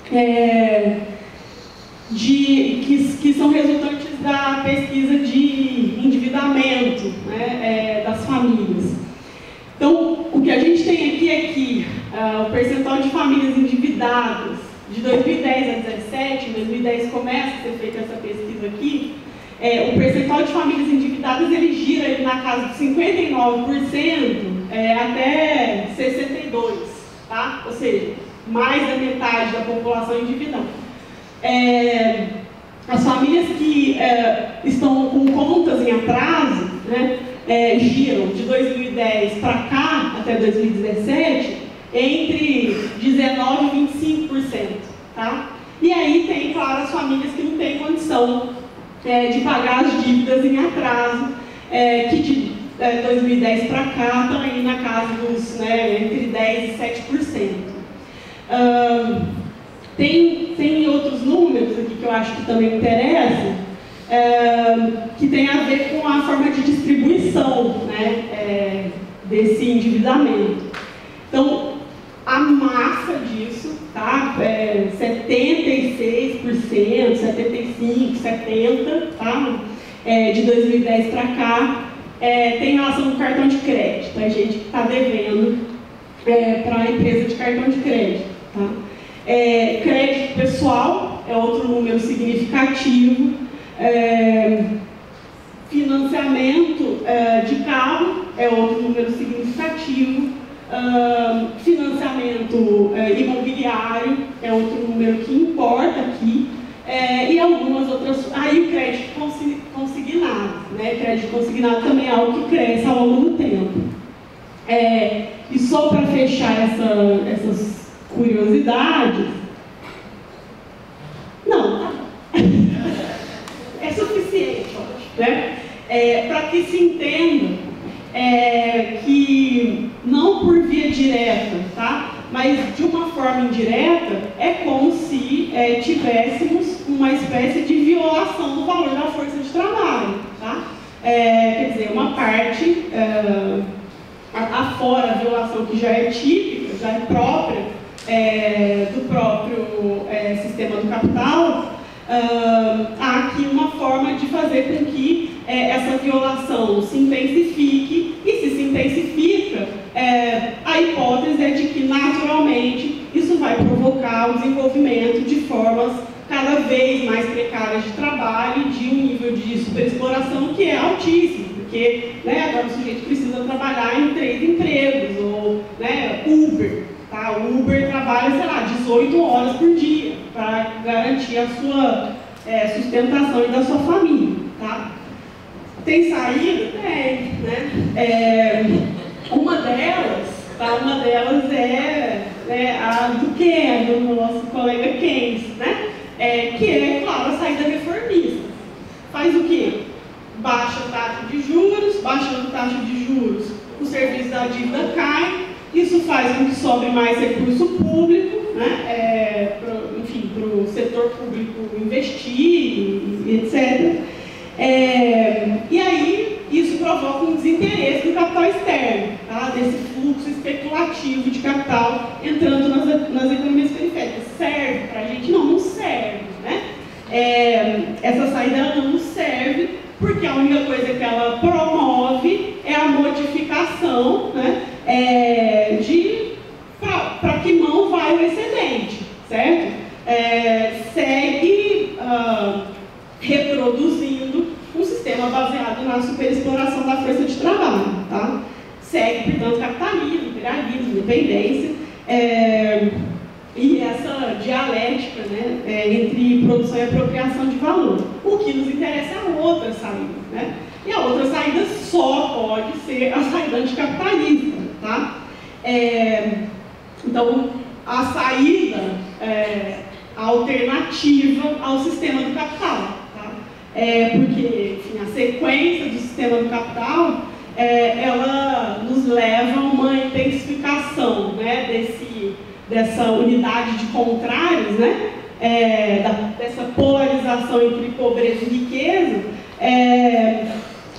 É, de, que, que são resultantes da pesquisa de endividamento né, é, das famílias. Então, o que a gente tem aqui é que uh, o percentual de famílias endividadas de 2010 a 2017, em 2010 começa a ser feita essa pesquisa aqui, é, o percentual de famílias endividadas ele gira ali na casa de 59% é, até 62%, tá? ou seja, mais da metade da população endividada. É, as famílias que é, estão com contas em atraso, né, é, giram de 2010 para cá, até 2017, entre 19% e 25%. Tá? E aí tem, claro, as famílias que não têm condição é, de pagar as dívidas em atraso, é, que de é, 2010 para cá estão aí na casa dos né, entre 10% e 7%. Tem, tem outros números aqui que eu acho que também interessam, que tem a ver com a forma de distribuição né, é, desse endividamento. Então, a massa disso, tá? É 76%, 75%, 70%, tá? É, de 2010 para cá, é, tem relação com cartão de crédito, a gente está devendo é, para a empresa de cartão de crédito. Tá? É, crédito pessoal é outro número significativo. É, financiamento é, de carro é outro número significativo. Uh, financiamento uh, imobiliário é outro número que importa aqui, uh, e algumas outras. Aí o crédito consignado, né? Crédito consignado também é algo que cresce ao longo do tempo. É, e só para fechar essa, essas curiosidades. Não, tá. é suficiente, né? É, para que se entenda é, que não por via direta, tá? mas de uma forma indireta, é como se é, tivéssemos uma espécie de violação do valor da força de trabalho. Tá? É, quer dizer, uma parte, é, afora a violação que já é típica, já é própria é, do próprio é, sistema do capital, uh, há aqui uma forma de fazer com que é, essa violação se intensifique, e se se intensifica, é, a hipótese é de que naturalmente isso vai provocar o desenvolvimento de formas cada vez mais precárias de trabalho e de um nível de superexploração que é altíssimo, porque né, agora o sujeito precisa trabalhar em três empregos, ou né, Uber, tá? O Uber trabalha, sei lá, 18 horas por dia para garantir a sua é, sustentação e da sua família. Tá? Tem saída? Tem. Né? É, uma delas, tá? uma delas é, é a do Ken, do nosso colega Keynes, né? É, que é, claro, a saída reformista. Faz o quê? Baixa a taxa de juros, baixando a taxa de juros, o serviço da dívida cai, isso faz com que sobre mais recurso público, né, é, pro, enfim, para o setor público investir, etc. É, e aí isso provoca um desinteresse do capital externo, tá, desse fluxo especulativo de capital entrando nas, nas economias periféricas. Serve para a gente? Não, não serve. Né? É, essa saída não serve porque a única coisa que ela promove é a modificação né, é, de para que mão vai o excedente, certo? É, segue uh, reproduzindo um sistema baseado na superexploração da força de trabalho, tá? Segue, portanto, capitalismo, imperialismo, independência é, e essa dialética né, é, entre produção e apropriação de valor. O que nos interessa é a outra saída, né? E a outra saída só pode ser a saída anticapitalista, tá? É, então, a saída é, alternativa ao sistema do capital, tá? É, porque, enfim, a sequência do sistema do capital, é, ela nos leva a uma intensificação, né, desse, dessa unidade de contrários, né? É, da, dessa polarização entre pobreza e riqueza, é,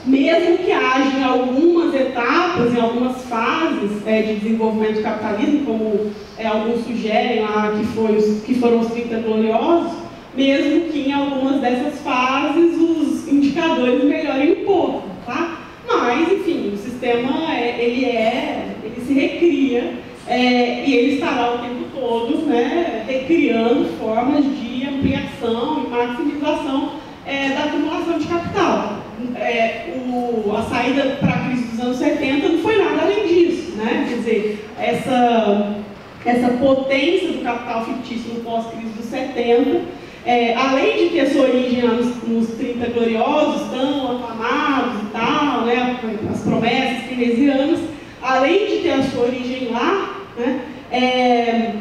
mesmo que haja em algumas etapas, em algumas fases é, de desenvolvimento do capitalismo, como é, alguns sugerem lá que, foi os, que foram os 30 gloriosos, mesmo que em algumas dessas fases os indicadores melhorem um pouco, tá? Mas, enfim, o sistema, é, ele é, ele se recria é, e ele estará o tempo todo né, recriando formas de ampliação e maximização é, da acumulação de capital é, o, a saída para a crise dos anos 70 não foi nada além disso, né? Quer dizer, essa, essa potência do capital fictício no pós-crise dos 70 é, além de ter sua origem nos, nos 30 gloriosos, tão aclamados e tal, né, as promessas keynesianas, além de ter a sua origem lá, né, é,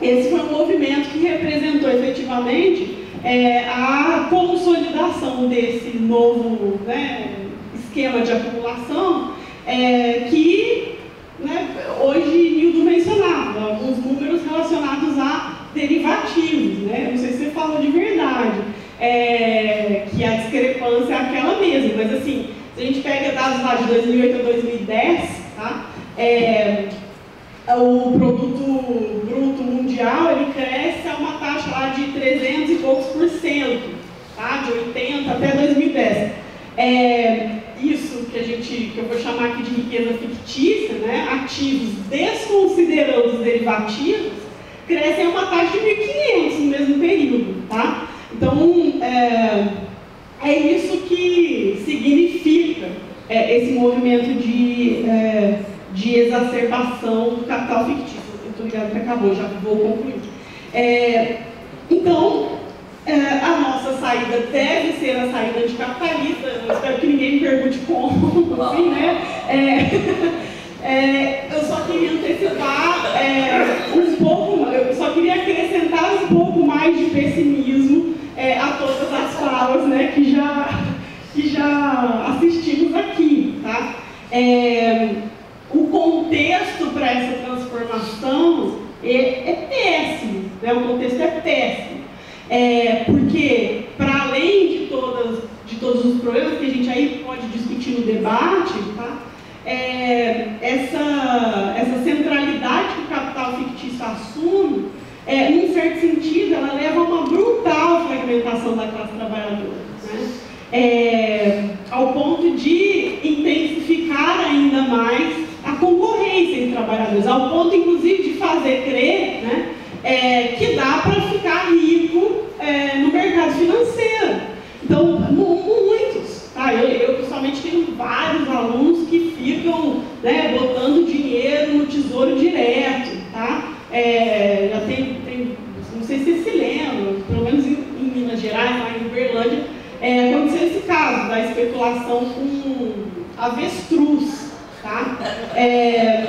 esse foi um movimento que representou efetivamente é, a consolidação desse novo né, esquema de acumulação é, que né, hoje Nildo mencionava, alguns números relacionados a derivativos. Né? Não sei se você falou de verdade, é, que a discrepância é aquela mesma, mas assim, se a gente pega dados lá de 2008 a 2010, tá? É, o produto bruto mundial ele cresce a uma taxa lá de 300 e poucos por cento, tá? de 80 até 2010. É, isso que a gente, que eu vou chamar aqui de riqueza fictícia, né? ativos desconsiderando os derivativos, crescem a uma taxa de 1.500 no mesmo período. Tá? Então, é, é isso que significa é, esse movimento de é, de exacerbação do capital fictício. Estou ligado que acabou, já vou concluir. É, então, é, a nossa saída deve ser a saída anticapitalista. Eu espero que ninguém me pergunte como, assim, né? É, é, eu só queria antecipar é, um pouco, eu só queria acrescentar um pouco mais de pessimismo é, a todas as falas né, que, já, que já assistimos aqui. Tá? É, o contexto para essa transformação é, é péssimo, né? o contexto é péssimo. É, porque, para além de, todas, de todos os problemas que a gente aí pode discutir no debate, tá? É, essa, essa centralidade que o capital fictício assume, é, num certo sentido, ela leva a uma brutal fragmentação da classe trabalhadora. Né? É, ao ponto de intensificar ainda mais trabalhadores, ao ponto, inclusive, de fazer crer né, é, que dá para ficar rico é, no mercado financeiro. Então, muitos. Tá? Eu, eu, pessoalmente, tenho vários alunos que ficam né, botando dinheiro no tesouro direto. Tá? É, já tem, tem, não sei se vocês se lembram, pelo menos em, em Minas Gerais, lá em Uberlândia, é, aconteceu esse caso da especulação com avestruz. Tá? É,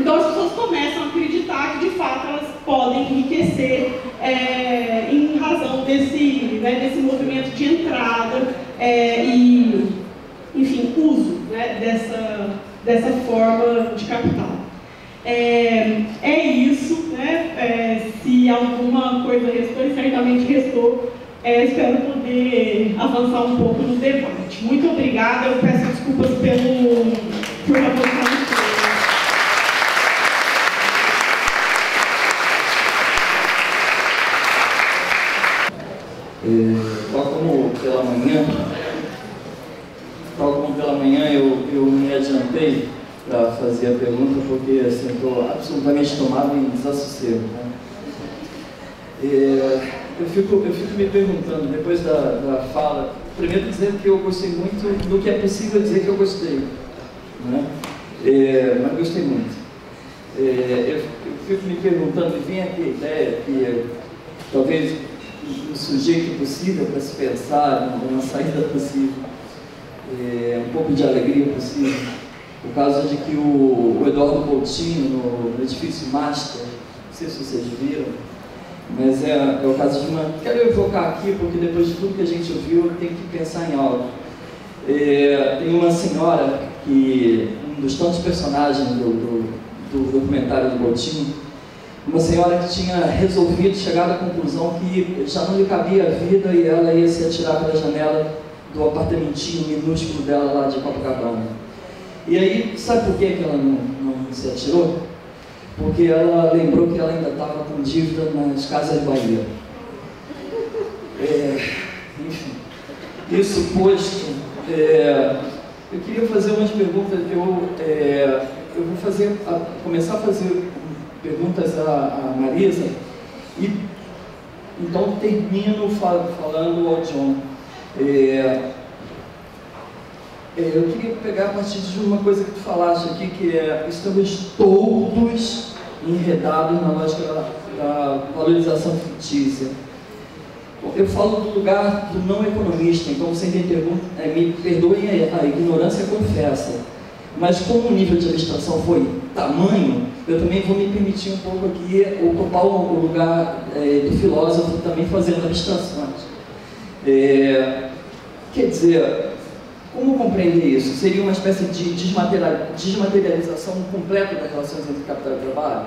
então as pessoas começam a acreditar que de fato elas podem enriquecer é, em razão desse, né, desse movimento de entrada é, e, enfim, uso né, dessa, dessa forma de capital. É, é isso, né? É, se alguma coisa restou, certamente restou, é, espero poder avançar um pouco no debate. Muito obrigada, eu peço desculpas pelo, por a posição é, tal como pela manhã, tal como pela manhã eu, eu me adiantei para fazer a pergunta porque assim, estou absolutamente tomado em desassossego. Né? É, eu, fico, eu fico me perguntando, depois da, da fala, primeiro dizer que eu gostei muito do que é possível dizer que eu gostei. Né? É, mas gostei muito. É, eu, eu, fico me perguntando, vem aqui a ideia que é, talvez um sujeito possível para se pensar, uma saída possível, é, um pouco de alegria possível. O caso de que o, o Eduardo Coutinho, no, no edifício Master, não sei se vocês viram, mas é, é, o caso de uma. Quero evocar aqui, porque depois de tudo que a gente ouviu, tem que pensar em algo. É, tem uma senhora que, um dos tantos personagens do, do, do documentário do Botinho, uma senhora que tinha resolvido chegar à conclusão que já não lhe cabia a vida e ela ia se atirar pela janela do apartamentinho minúsculo dela lá de Copacabana. E aí, sabe por que, que ela não, não se atirou? porque ela lembrou que ela ainda estava com dívida nas casas Bahia. É, enfim, isso posto, é, eu queria fazer umas perguntas. Eu, é, eu vou fazer, a, começar a fazer perguntas à Marisa e então termino fal, falando ao John. É, é, eu queria pegar a partir de uma coisa que tu falaste aqui, que é estamos todos enredados na lógica da, da valorização fictícia. Eu falo do lugar do não economista, então você me, é, me perdoem a, a ignorância confessa, mas como o nível de abstração foi tamanho, eu também vou me permitir um pouco aqui ocupar o lugar é, do filósofo também fazendo abstrações. É, quer dizer, como compreender isso? Seria uma espécie de desmaterialização completa das relações entre capital e trabalho?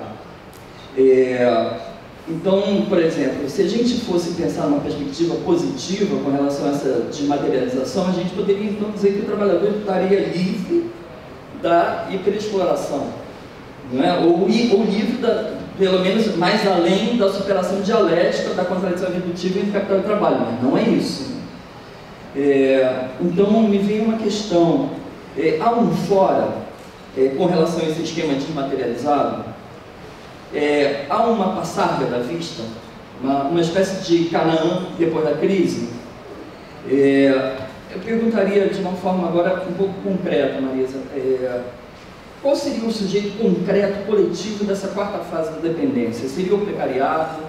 É, então, por exemplo, se a gente fosse pensar numa perspectiva positiva com relação a essa desmaterialização, a gente poderia então dizer que o trabalhador estaria livre da hiperexploração, não é? ou, ou livre, da, pelo menos mais além da superação dialética da contradição redutiva entre capital e trabalho, mas não é isso. É, então, me vem uma questão: é, há um fora é, com relação a esse esquema desmaterializado? é, há uma passarga da vista, uma, uma espécie de Canaã depois da crise. É, eu perguntaria de uma forma agora um pouco concreta, Marisa, é, qual seria o sujeito concreto, coletivo dessa quarta fase da dependência? Seria o precariado?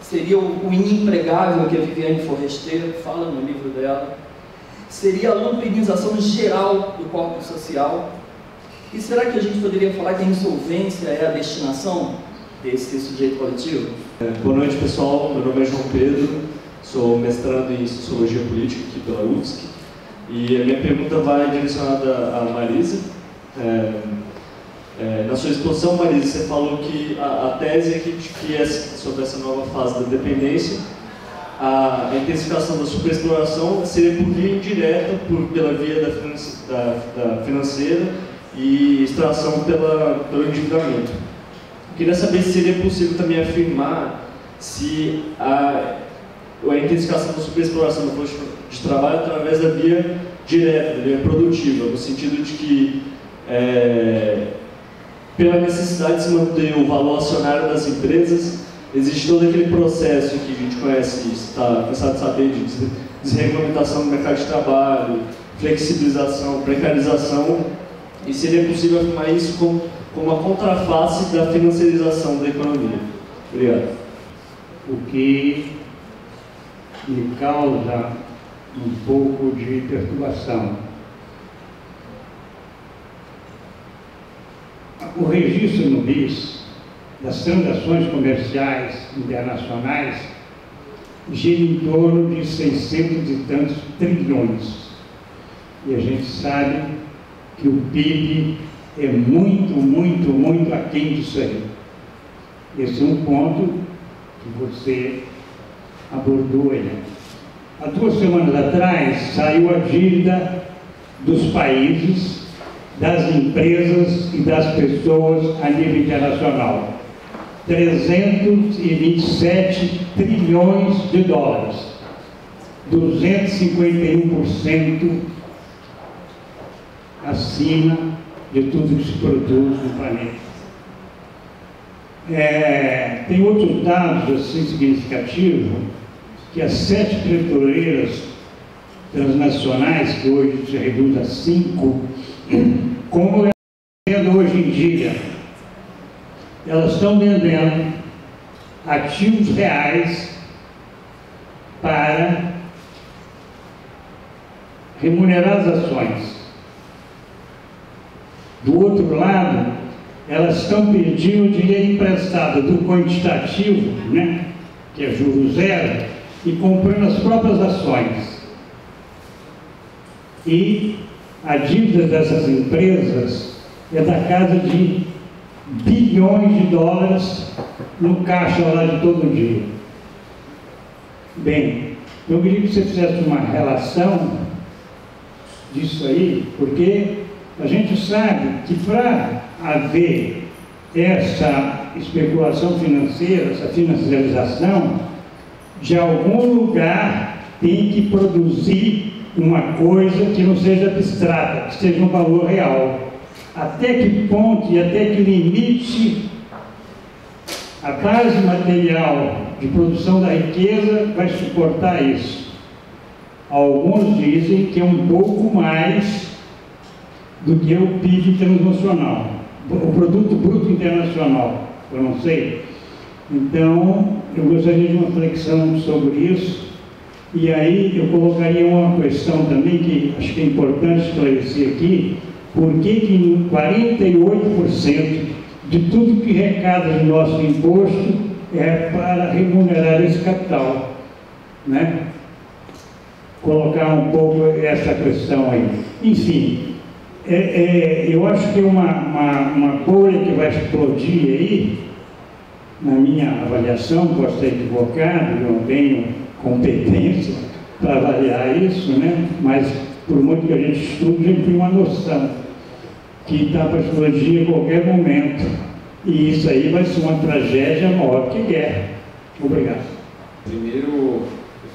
Seria o, inempregável que a Viviane Forrester fala no livro dela? Seria a lumpinização geral do corpo social? E será que a gente poderia falar que a insolvência é a destinação desse sujeito coletivo? É, boa noite, pessoal. Meu nome é João Pedro, sou mestrando em Sociologia Política aqui pela UFSC. E a minha pergunta vai direcionada à Marisa. É, é, na sua exposição, Marisa, você falou que a, a tese é que, que é sobre essa nova fase da dependência, a, a intensificação da superexploração seria por via indireta, por, pela via da, da, da financeira e extração pela, pelo endividamento. Queria saber se seria possível também afirmar se a, a intensificação da superexploração do posto de trabalho através da via direta, da via produtiva, no sentido de que, é, pela necessidade de se manter o valor acionário das empresas, existe todo aquele processo que a gente conhece, está cansado de saber, de desregulamentação do mercado de trabalho, flexibilização, precarização e seria possível afirmar isso como, como uma contraface da financiarização da economia. Obrigado. O que me causa um pouco de perturbação. O registro no BIS das transações comerciais internacionais gira em torno de 600 e tantos trilhões. E a gente sabe que o PIB é muito, muito, muito aquém disso aí. Esse é um ponto que você abordou aí. Há duas semanas atrás saiu a dívida dos países, das empresas e das pessoas a nível internacional. 327 trilhões de dólares. 251% acima de tudo que se produz no planeta. É, tem outros dados assim significativos, que as sete petroleiras transnacionais, que hoje se reduz a cinco, como é vendo hoje em dia, elas estão vendendo ativos reais para remunerar as ações. Do outro lado, elas estão pedindo dinheiro emprestado do quantitativo, né, que é juro zero, e comprando as próprias ações. E a dívida dessas empresas é da casa de bilhões de dólares no caixa lá de todo dia. Bem, eu queria que você fizesse uma relação disso aí, porque a gente sabe que para haver essa especulação financeira, essa financiarização, de algum lugar tem que produzir uma coisa que não seja abstrata, que seja um valor real. Até que ponto e até que limite a base material de produção da riqueza vai suportar isso? Alguns dizem que é um pouco mais do que o PIB internacional, o produto bruto internacional, eu não sei. Então, eu gostaria de uma reflexão sobre isso. E aí eu colocaria uma questão também que acho que é importante esclarecer aqui, por que, que 48% de tudo que recada do nosso imposto é para remunerar esse capital? Né? Colocar um pouco essa questão aí. Enfim, é, é, eu acho que uma, uma, uma bolha que vai explodir aí, na minha avaliação, posso estar equivocado, não tenho competência para avaliar isso, né? mas por muito que a gente estude, a gente tem uma noção que está para a qualquer momento. E isso aí vai ser uma tragédia maior que guerra. Obrigado. Primeiro, eu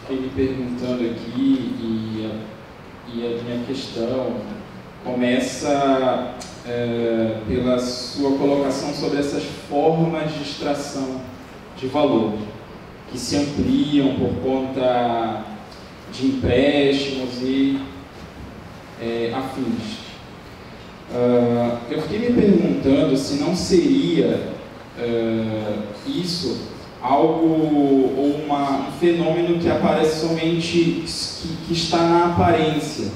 fiquei me perguntando aqui e a, e a minha questão começa é, pela sua colocação sobre essas formas de extração de valor que se ampliam por conta de empréstimos e é, afins. Uh, eu fiquei me perguntando se não seria uh, isso algo ou um fenômeno que aparece somente, que, que está na aparência.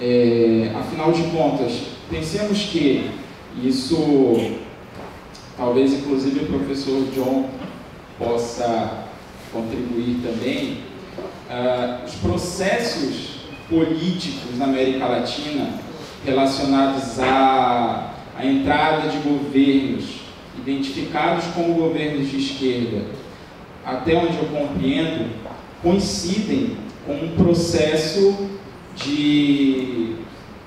É, afinal de contas, pensemos que isso, talvez inclusive o professor John possa contribuir também, uh, os processos políticos na América Latina relacionados à, à entrada de governos identificados como governos de esquerda, até onde eu compreendo, coincidem com um processo de,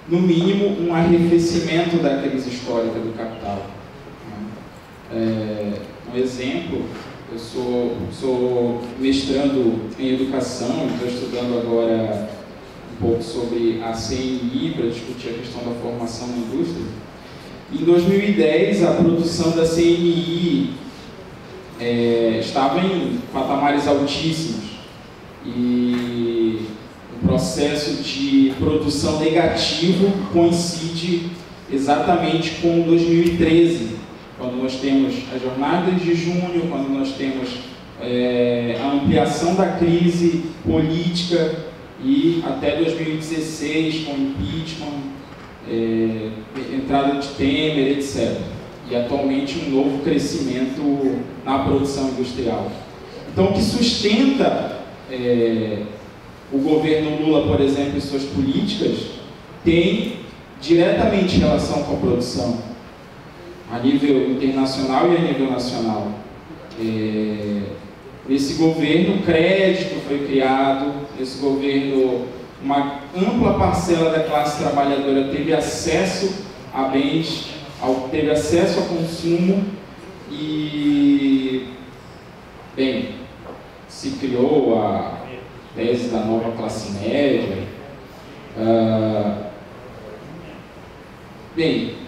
no mínimo, um arrefecimento da crise histórica do capital. É, um exemplo, eu sou, sou mestrando em educação, estou estudando agora um pouco sobre a CNI para discutir a questão da formação na indústria. Em 2010, a produção da CNI é, estava em patamares altíssimos e o processo de produção negativo coincide exatamente com 2013, quando nós temos as jornadas de junho, quando nós temos é, a ampliação da crise política e até 2016 com impeachment, é, entrada de Temer, etc. E atualmente um novo crescimento na produção industrial. Então, o que sustenta é, o governo Lula, por exemplo, e suas políticas, tem diretamente relação com a produção, a nível internacional e a nível nacional. É, nesse governo, crédito foi criado, nesse governo, uma ampla parcela da classe trabalhadora teve acesso a bens, ao, teve acesso a consumo e, bem, se criou a tese da nova classe média. Uh, bem,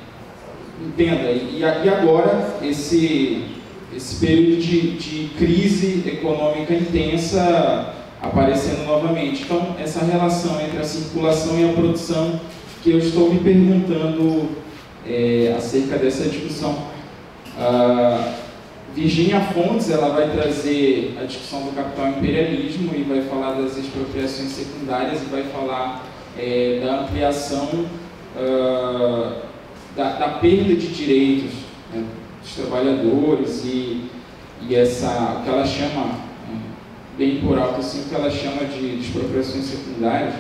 entenda, e, e agora esse, esse período de, de crise econômica intensa aparecendo novamente. Então, essa relação entre a circulação e a produção que eu estou me perguntando é, acerca dessa discussão. Uh, Virginia Fontes ela vai trazer a discussão do capital imperialismo e vai falar das expropriações secundárias e vai falar é, da ampliação uh, da, da, perda de direitos né, dos trabalhadores e, e essa o que ela chama bem por alto assim, o que ela chama de expropriações secundárias?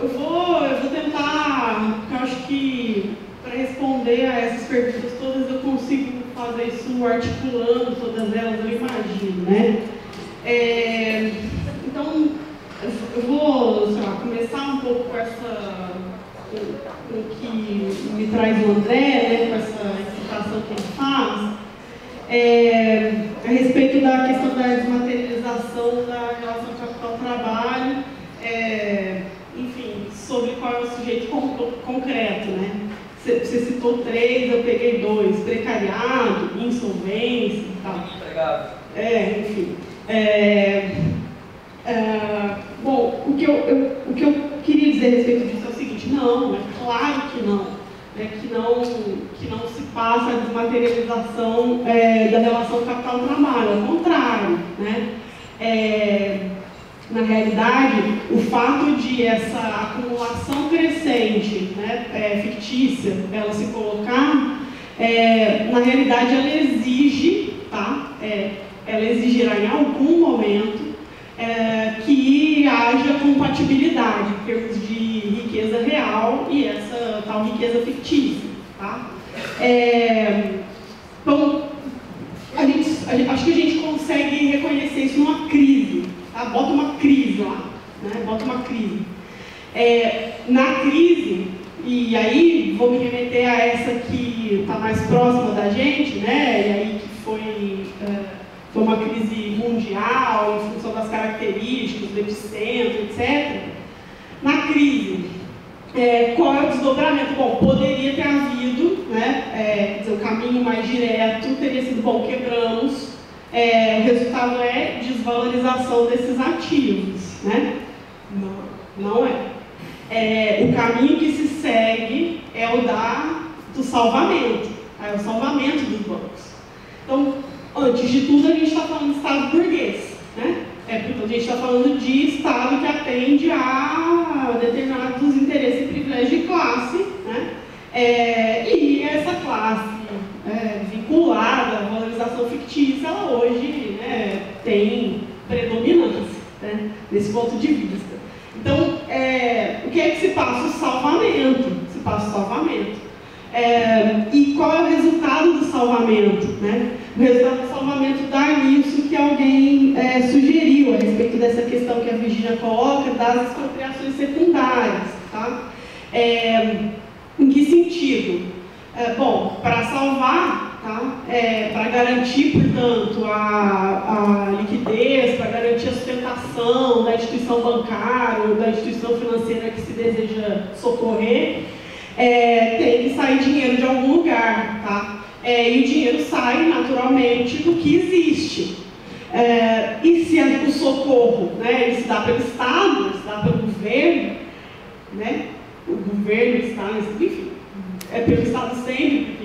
Eu vou, eu vou tentar, porque eu acho que para responder a essas perguntas todas eu consigo fazer isso articulando todas elas, eu imagino, né? É, então, eu vou, lá, começar um pouco com essa, o que me traz o André, né, com essa citação que ele faz, é, a respeito da questão da desmaterialização da relação capital-trabalho, é, enfim, sobre qual é o sujeito concreto, né? Você, você citou três, eu peguei dois, precariado, insolvência e tal. Empregado. É, enfim. É, é, bom, o que eu, eu, o que eu queria dizer a respeito disso não, é claro que não né, que, não, que não se passa a desmaterialização é, da relação capital-trabalho, ao contrário. né? É, na realidade, o fato de essa acumulação crescente, né, é, fictícia, ela se colocar, é, na realidade ela exige, tá? É, ela exigirá em algum momento é, haja compatibilidade em termos de riqueza real e essa tal riqueza fictícia, tá? É, então, a gente, a, acho que a gente consegue reconhecer isso numa crise, tá? Bota uma crise lá, né? Bota uma crise. É, na crise, e aí vou me remeter a essa que está mais próxima da gente, né? E aí que foi, é, foi uma crise mundial em função das características do epicentro, etc. Na crise, é, qual é o desdobramento? Bom, poderia ter havido, né, é, o caminho mais direto teria sido, bom, quebramos, é, o resultado é desvalorização desses ativos, né? Não, não é. é. O caminho que se segue é o da, do salvamento, é o salvamento dos bancos. Então, antes de tudo, a gente está falando de Estado burguês, né? É, a gente está falando de Estado que atende a determinados interesses e privilégios de classe, né? É, e essa classe é, vinculada à valorização fictícia, ela hoje né, tem predominância né, nesse ponto de vista. Então, é, o que é que se passa? O salvamento. Se passa o salvamento. É, e qual é o resultado do salvamento? Né? O resultado do salvamento dá nisso que alguém é, sugeriu a respeito dessa questão que a Virginia coloca das expropriações secundárias. Tá? É, em que sentido? É, bom, para salvar, tá? É, para garantir, portanto, a, a liquidez, para garantir a sustentação da instituição bancária ou da instituição financeira que se deseja socorrer, é, tem que sair dinheiro de algum lugar, tá? É, e o dinheiro sai naturalmente do que existe. É, e se o socorro né, ele se dá pelo Estado, se dá pelo governo, né, o governo está, enfim, é pelo Estado sempre,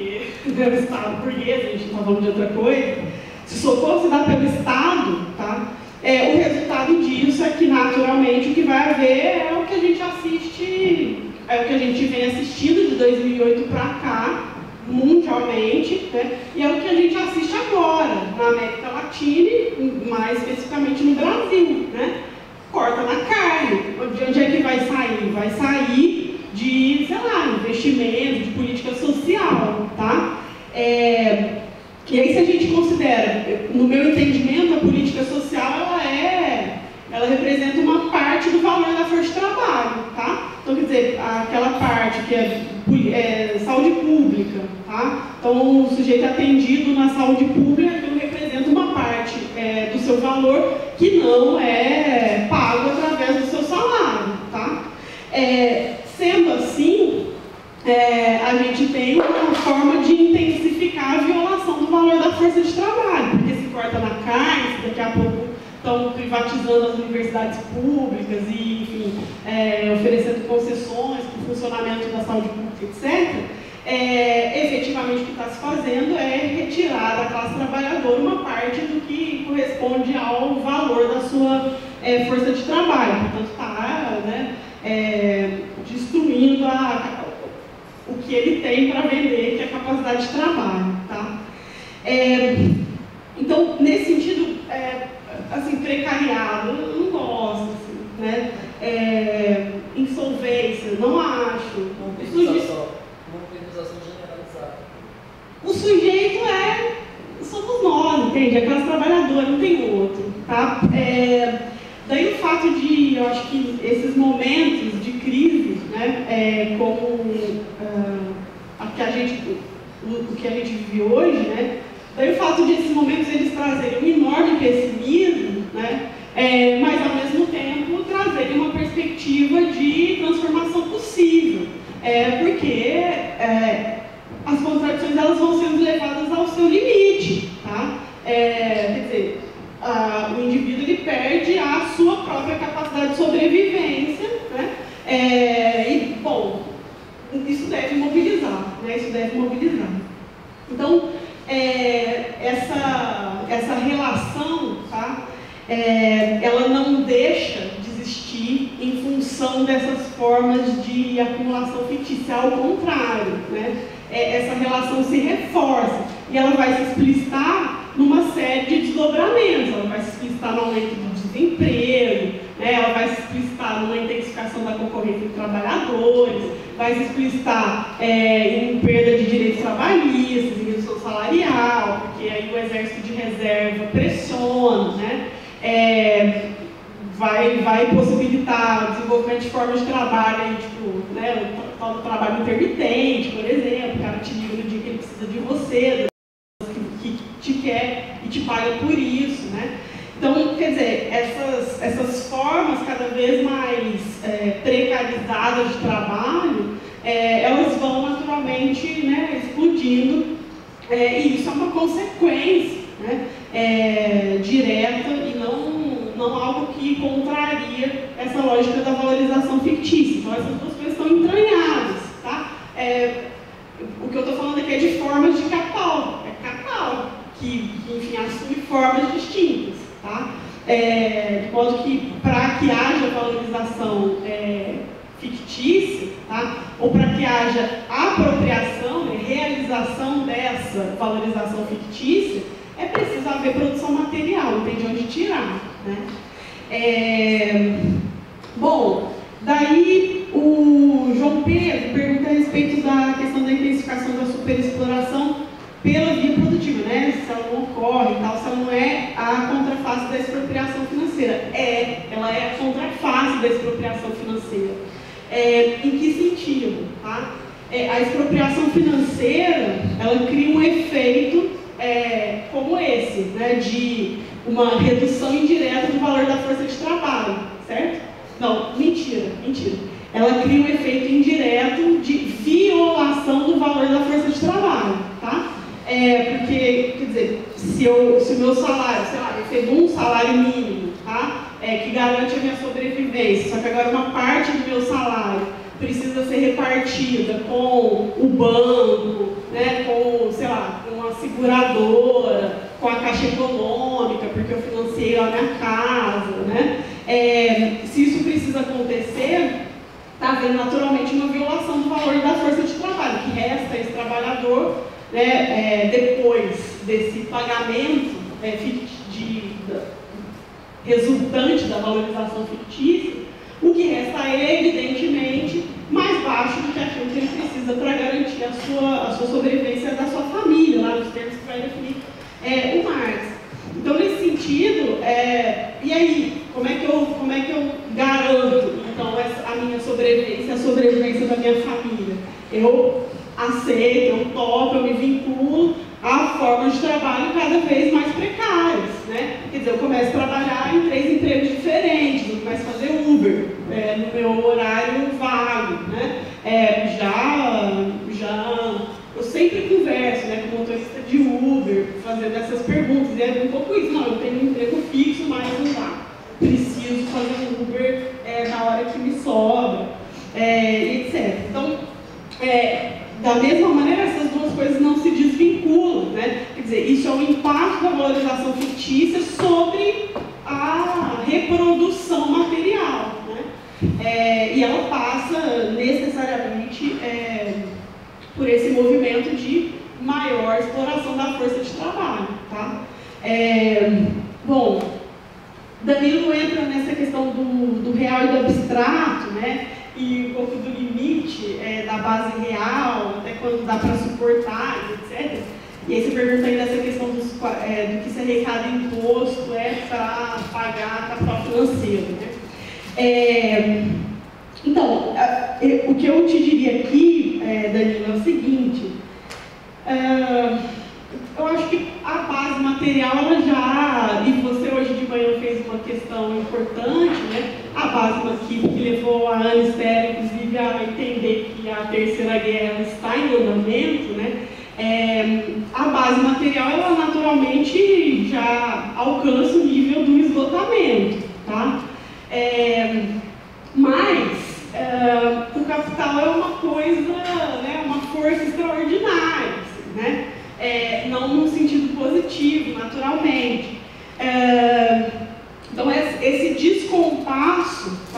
porque é o Estado burguês, a gente está falando de outra coisa. Se o socorro se dá pelo Estado, tá, é, o resultado disso é que naturalmente o que vai haver é o que a gente assiste é o que a gente vem assistindo de 2008 para cá, mundialmente, né? e é o que a gente assiste agora, na América Latina e mais especificamente no Brasil. Né? Corta na carne. De onde é que vai sair? Vai sair de, sei lá, investimento, de política social. Tá? É, e aí se a gente considera, no meu entendimento, a política social ela é, ela representa uma parte do valor da força de trabalho. Tá? Então, quer dizer, aquela parte que é, é saúde pública, tá? Então, o sujeito atendido na saúde pública, aquilo representa uma parte é, do seu valor que não é pago através do seu salário, tá? É, sendo assim, é, a gente tem uma forma de intensificar a violação do valor da força de trabalho, porque se corta na carne, daqui a pouco estão privatizando as universidades públicas e, enfim, é, oferecendo concessões para o funcionamento da saúde pública, etc., é, efetivamente o que está se fazendo é retirar da classe trabalhadora uma parte do que corresponde ao valor da sua é, força de trabalho. Portanto, está né, é, destruindo a, o que ele tem para vender, que é a capacidade de trabalho. Tá? É, então, nesse sentido, é, assim, precariado, eu não gosto, assim, né? É, insolvência, não acho. Mobilização, mobilização generalizada. O sujeito é, somos nós, entende? É classe trabalhadora, não tem outro, tá? É, daí o fato de, eu acho que esses momentos de crise, né, é, como uh, a que a gente, o, o que a gente vive hoje, né, Daí o fato de esses momentos eles trazerem um enorme pessimismo, né? É, mas ao mesmo tempo trazerem uma perspectiva de transformação possível. É, porque meu salário, sei lá, recebo um salário mínimo, tá? É, que garante a minha sobrevivência, só que agora uma parte do meu salário precisa ser repartida com o banco, né, com, sei lá, com a seguradora, com a caixa econômica, porque eu financei a minha casa, né? É, se isso precisa acontecer, está havendo naturalmente uma violação do valor da força de trabalho, que resta esse trabalhador né, é, depois desse pagamento é, de, resultante da valorização fictícia, o que resta ele, evidentemente, mais baixo do que aquilo que ele precisa para garantir a sua, a sua sobrevivência da sua família, lá nos termos que vai definir é, o Marx. Então, nesse sentido, é, e aí, como é, que eu, como é que eu garanto, então, a minha sobrevivência, a sobrevivência da minha família? Eu aceito, eu topo, eu me vinculo a formas de trabalho cada vez mais precárias. Né? Quer dizer, eu começo a trabalhar em três empregos diferentes, eu começo a fazer Uber é, no meu horário vago. Né? É, já, já, eu sempre converso né, com motorista de Uber, fazendo essas perguntas, e é um pouco isso, não, eu tenho um emprego fixo, mas não dá. Preciso fazer Uber é, na hora que me sobra, é, etc. Então, é, da mesma maneira, essas coisas não se desvinculam, né? Quer dizer, isso é o impacto da valorização fictícia sobre a reprodução material, né? É, e ela passa necessariamente é, por esse movimento de maior exploração da força de trabalho, tá? É, bom, Danilo entra nessa questão do, do real e do abstrato, né? E um pouco do limite é, da base real, até quando dá para suportar, etc. E aí você pergunta aí dessa questão dos, é, do que se arrecada imposto é para pagar capital financeiro. Né? É, então, o que eu te diria aqui, é, Danilo, é o seguinte. É, eu acho que a base material, ela já, e você hoje de manhã fez uma questão importante, A base que, que levou a Ana Esther, inclusive, a entender que a Terceira Guerra está em andamento, né? É, a base material, ela naturalmente já alcança o nível do esgotamento, tá? É, mas é, o capital é uma coisa, né, uma força extraordinária, assim, né? é, não no sentido positivo, naturalmente. É, esse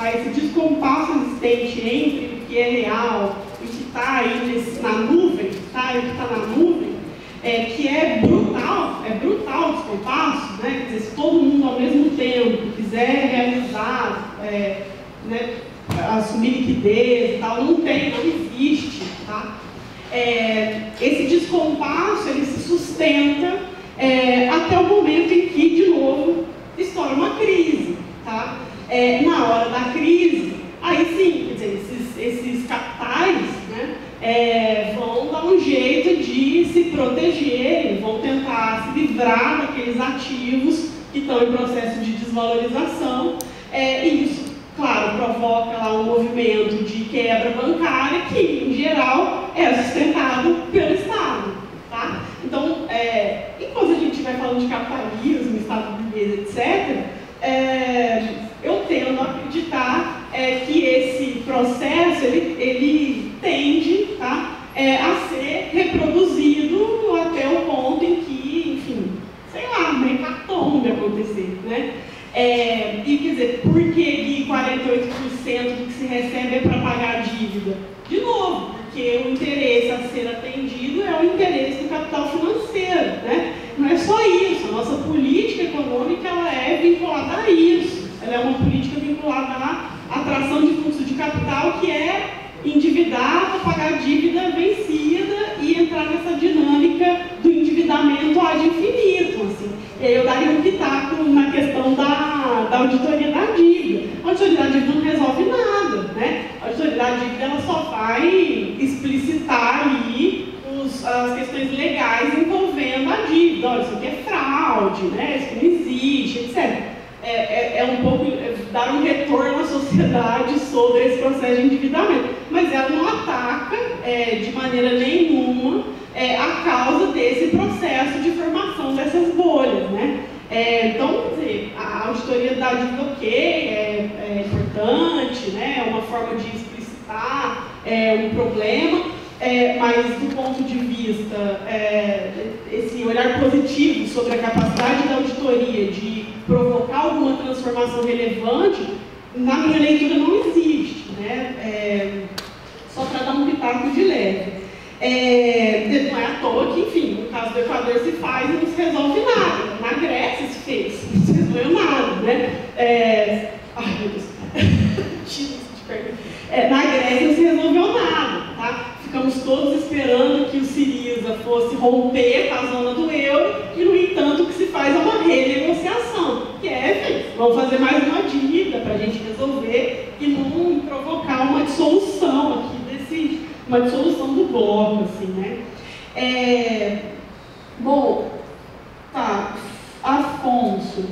tá? esse descompasso existente entre o que é real o que está aí na nuvem, tá? o que está na nuvem, é, que é brutal, é brutal o descompasso, né? Dizer, se todo mundo ao mesmo tempo quiser realizar, é, né, assumir liquidez e tal, não tem, não existe, tá? É, esse descompasso, ele se sustenta é, até o momento em que, de novo, estoura uma crise, tá? É, na hora da crise, aí sim, quer dizer, esses, esses capitais, né, é, vão dar um jeito de se proteger, vão tentar se livrar daqueles ativos que estão em processo de desvalorização, é, e isso, claro, provoca lá um movimento de quebra bancária que, em geral, é sustentado pelo Estado. Tá? Então, é, enquanto a gente vai falando de capitalismo, Estado burguês, etc., é, eu tendo a acreditar é, que esse processo ele, ele tende tá, é, a ser reproduzido até o ponto em que, enfim, sei lá, uma hecatombe acontecer. Né? É, e quer dizer, por que 48% do que se recebe é para pagar a dívida? De novo, porque o interesse a ser atendido é o interesse do capital financeiro. Né? Não é só isso, a nossa política econômica ela é vinculada a isso. Ela é uma política vinculada à atração de fluxo de capital que é endividar, pagar dívida vencida e entrar nessa dinâmica do endividamento ad infinito. Assim. Eu daria um pitaco na questão da, da auditoria da dívida. A auditoria da dívida não resolve nada. Né? A auditoria da dívida ela só vai explicitar os, as questões legais envolvendo a dívida. Olha, isso aqui é fraude, né? isso não existe, etc é, é, é, um pouco é, dar um retorno à sociedade sobre esse processo de endividamento. Mas ela não ataca é, de maneira nenhuma é, a causa desse processo de formação dessas bolhas. Né? É, então, a auditoria da dívida ok, é, importante, né? é uma forma de explicitar um problema, é, mas do ponto de vista, é, esse olhar positivo sobre a capacidade da auditoria de provocar alguma transformação relevante, na minha leitura não existe, né? É, só para dar um pitaco de leve. É, não é à toa que, enfim, no caso do Equador se faz e não se resolve nada. Na Grécia se fez, não se resolveu nada, né? É, ai, meu Deus. é, na Grécia não se resolveu nada, tá? Ficamos todos esperando que o Siriza fosse romper a zona do euro e, no entanto, o que se faz é uma renegociação, vamos fazer mais uma dívida para a gente resolver e não provocar uma dissolução aqui desse, uma dissolução do bloco, assim, né? É, bom, tá, Afonso,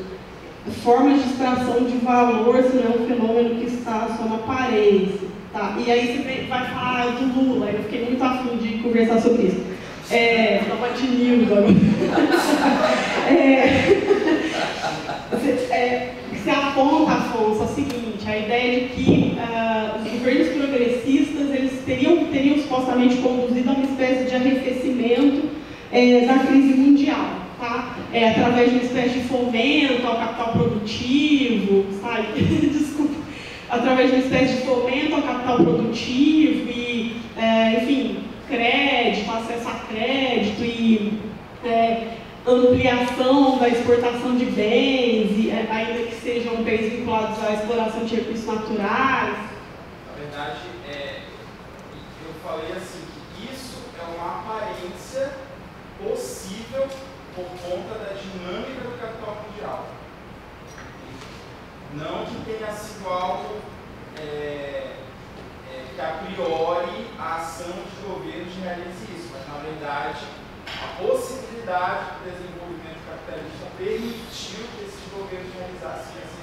formas de extração de valor, se não é um fenômeno que está só na aparência. Tá, e aí você vai falar do Lula, eu fiquei muito afim de conversar sobre isso. É, news agora. é, você aponta, Afonso, é o seguinte, a ideia de que uh, os governos progressistas eles teriam, teriam supostamente conduzido a uma espécie de arrefecimento é, da crise mundial, tá? É, através de uma espécie de fomento ao capital produtivo, sabe? Desculpa através de uma espécie de fomento ao capital produtivo e, é, enfim, crédito, acesso a crédito e é, ampliação da exportação de bens, e, é, ainda que sejam bens vinculados à exploração de recursos naturais. Na verdade, é, eu falei assim, que isso é uma aparência possível por conta da dinâmica do capital mundial. Não que tenha sido algo é, é, que a priori a ação dos governos realize isso, mas na verdade a possibilidade do desenvolvimento capitalista permitiu que esses governos realizassem essas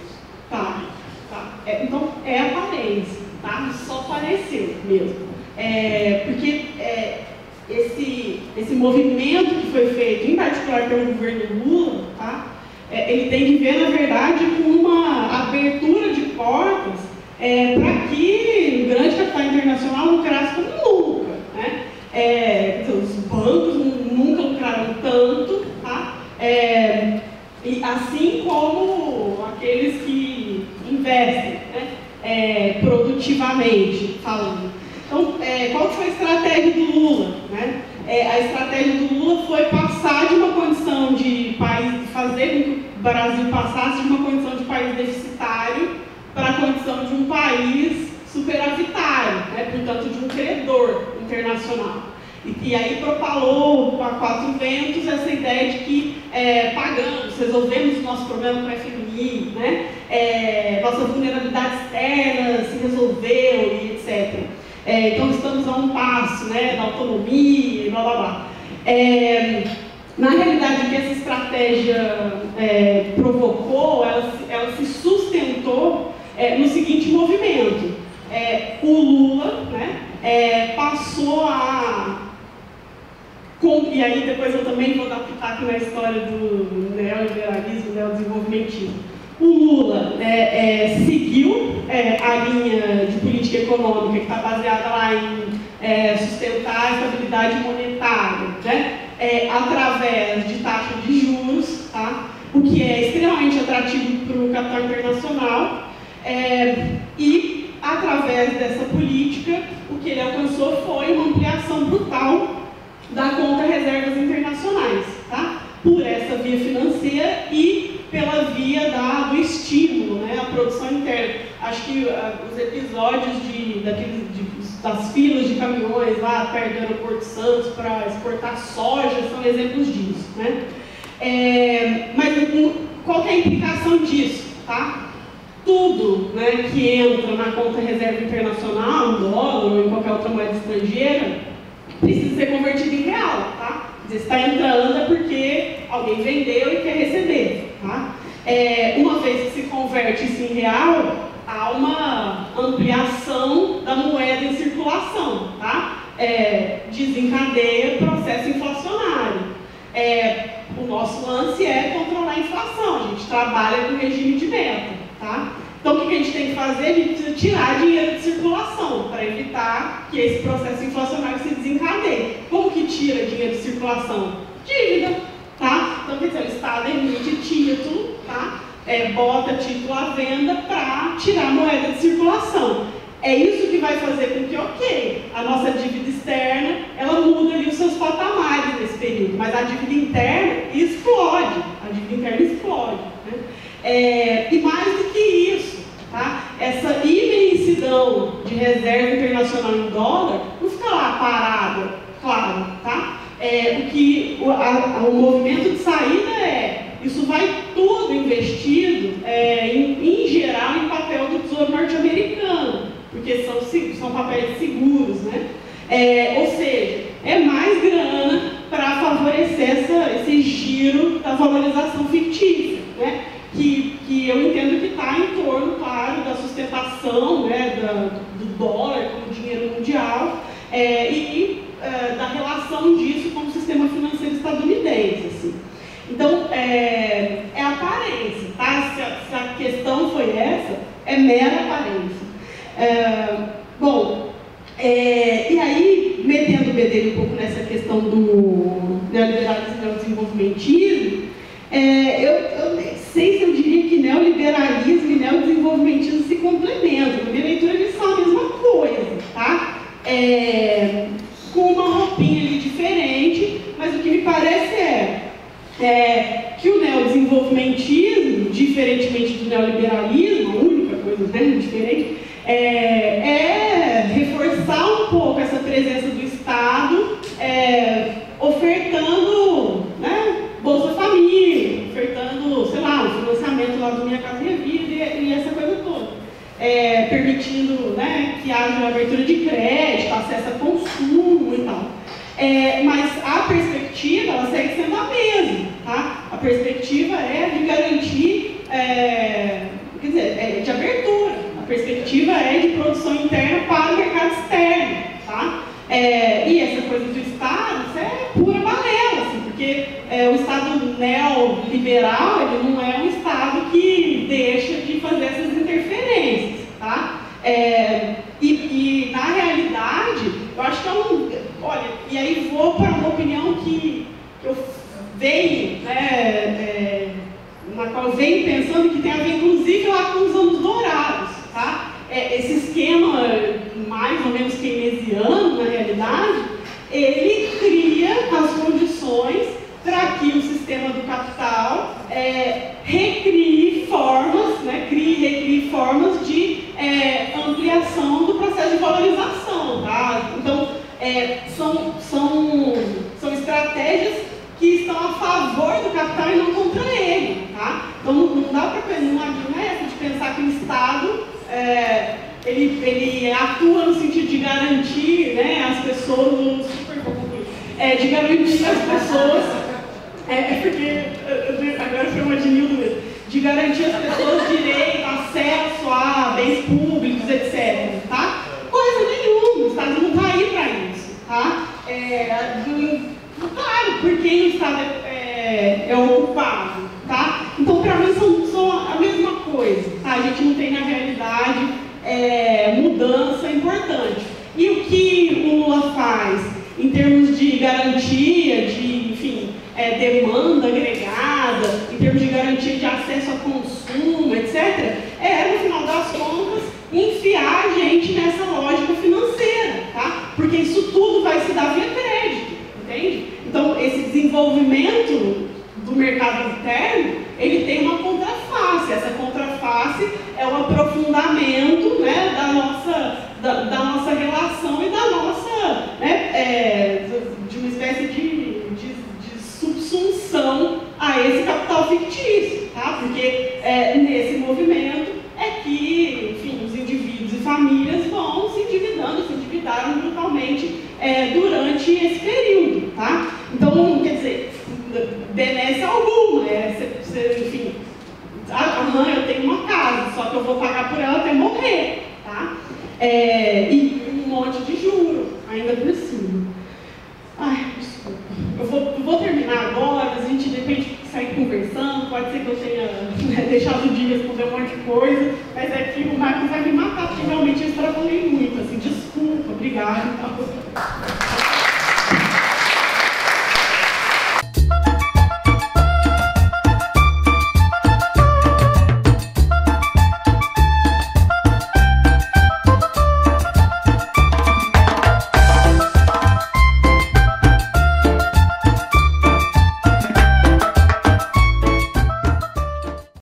Tá, tá. É, então é aparência, tá? Só pareceu mesmo. É, porque é, esse, esse movimento que foi feito, em particular pelo governo Lula, tá? é, ele tem que ver, na verdade, com uma abertura de portas é, para que o grande capital internacional lucrasse como nunca. Né? É, os bancos nunca lucraram tanto, tá? É, e assim como aqueles que investem né, é, produtivamente falando. Então, é, qual foi a estratégia do Lula? Né? É, a estratégia do Lula foi passar de uma condição de país, fazer com que o Brasil passasse de uma condição de país deficitário para a condição de um país superavitário, né? portanto, de um credor internacional. E, e aí propalou a quatro ventos essa ideia de que é, pagamos, resolvemos o nosso problema com a FMI, né? É, nossa vulnerabilidade externa se resolveu e etc. É, então estamos a um passo né, da autonomia e blá blá blá. É, na realidade, o que essa estratégia é, provocou, ela, ela, se sustentou é, no seguinte movimento. É, o Lula né, é, passou a com, e aí depois eu também vou dar pitaco na história do neoliberalismo, neodesenvolvimentismo. O Lula é, é, seguiu é, a linha de política econômica que está baseada lá em é, sustentar a estabilidade monetária, né? É, através de taxa de juros, tá? o que é extremamente atrativo para o capital internacional, e através dessa política, que ele alcançou foi uma ampliação brutal da conta reservas internacionais, tá? por essa via financeira e pela via da, do estímulo, né? a produção interna. Acho que uh, os episódios de, daqueles, de, das filas de caminhões lá perto do aeroporto Santos para exportar soja são exemplos disso. Né? É, mas qual é a implicação disso? Tá? Tudo né, que entra na conta reserva internacional, em dólar ou em qualquer outra moeda estrangeira, precisa ser convertido em real, tá? Se está entrando é porque alguém vendeu e quer receber, tá? É, uma vez que se converte isso em real, há uma ampliação da moeda em circulação, tá? É, desencadeia processo inflacionário. É, o nosso lance é controlar a inflação, a gente trabalha com regime de meta, tá? Então, o que a gente tem que fazer? A gente precisa tirar dinheiro de circulação para evitar que esse processo inflacionário se desencadeie. Como que tira dinheiro de circulação? Dívida, tá? Então, quer dizer, o Estado emite título, tá? É, bota título à venda para tirar moeda de circulação. É isso que vai fazer com que, ok, a nossa dívida externa, ela muda ali os seus patamares nesse período, mas a dívida interna explode, a dívida interna explode. Né? É, e mais do que isso, tá? essa imensidão de reserva internacional em dólar não fica lá parada, claro. Tá? É, o que o, a, o movimento de saída é, isso vai tudo investido, é, em, em geral, em papel do Tesouro norte-americano, porque são, são papéis seguros, né? É, ou seja, é mais grana para favorecer essa, esse giro da valorização fictícia, né? que, que eu entendo que está em sustentação né, da, do dólar como dinheiro mundial é, e é, da relação disso com o sistema financeiro estadunidense. Assim. Então, é, é aparência, tá? Se a, se a, questão foi essa, é mera aparência. É, bom, é, e aí, metendo o bedelho um pouco nessa questão do neoliberalismo e neodesenvolvimentismo, é, eu, eu sei se eu diria neoliberalismo e neodesenvolvimentismo se complementam. Na minha leitura, eles são a mesma coisa, tá? É, com uma roupinha ali diferente, mas o que me parece é, é que o neodesenvolvimentismo, diferentemente do neoliberalismo, a única coisa né, diferente, é, é, reforçar um pouco essa presença do Estado, é, ofertando né, Bolsa Família, ofertando, sei lá, o lá do Minha Casa Minha Vida e, e essa coisa toda. É, permitindo né, que haja abertura de crédito, acesso a consumo e tal. É, mas a perspectiva, ela segue sendo a mesma, tá? A perspectiva é de garantir, é, quer dizer, é de abertura. A perspectiva é de produção interna para o mercado externo, tá? É, e essa coisa do Estado, é, o Estado neoliberal ele não é um Estado que deixa de fazer essas interferências. Tá? É, e, e, na realidade, eu acho que eu é não. Olha, e aí vou para uma opinião que, que eu venho, né, é, na qual venho pensando que tem a ver inclusive lá com os anos dourados. Tá? É, esse esquema mais ou menos keynesiano, na realidade, ele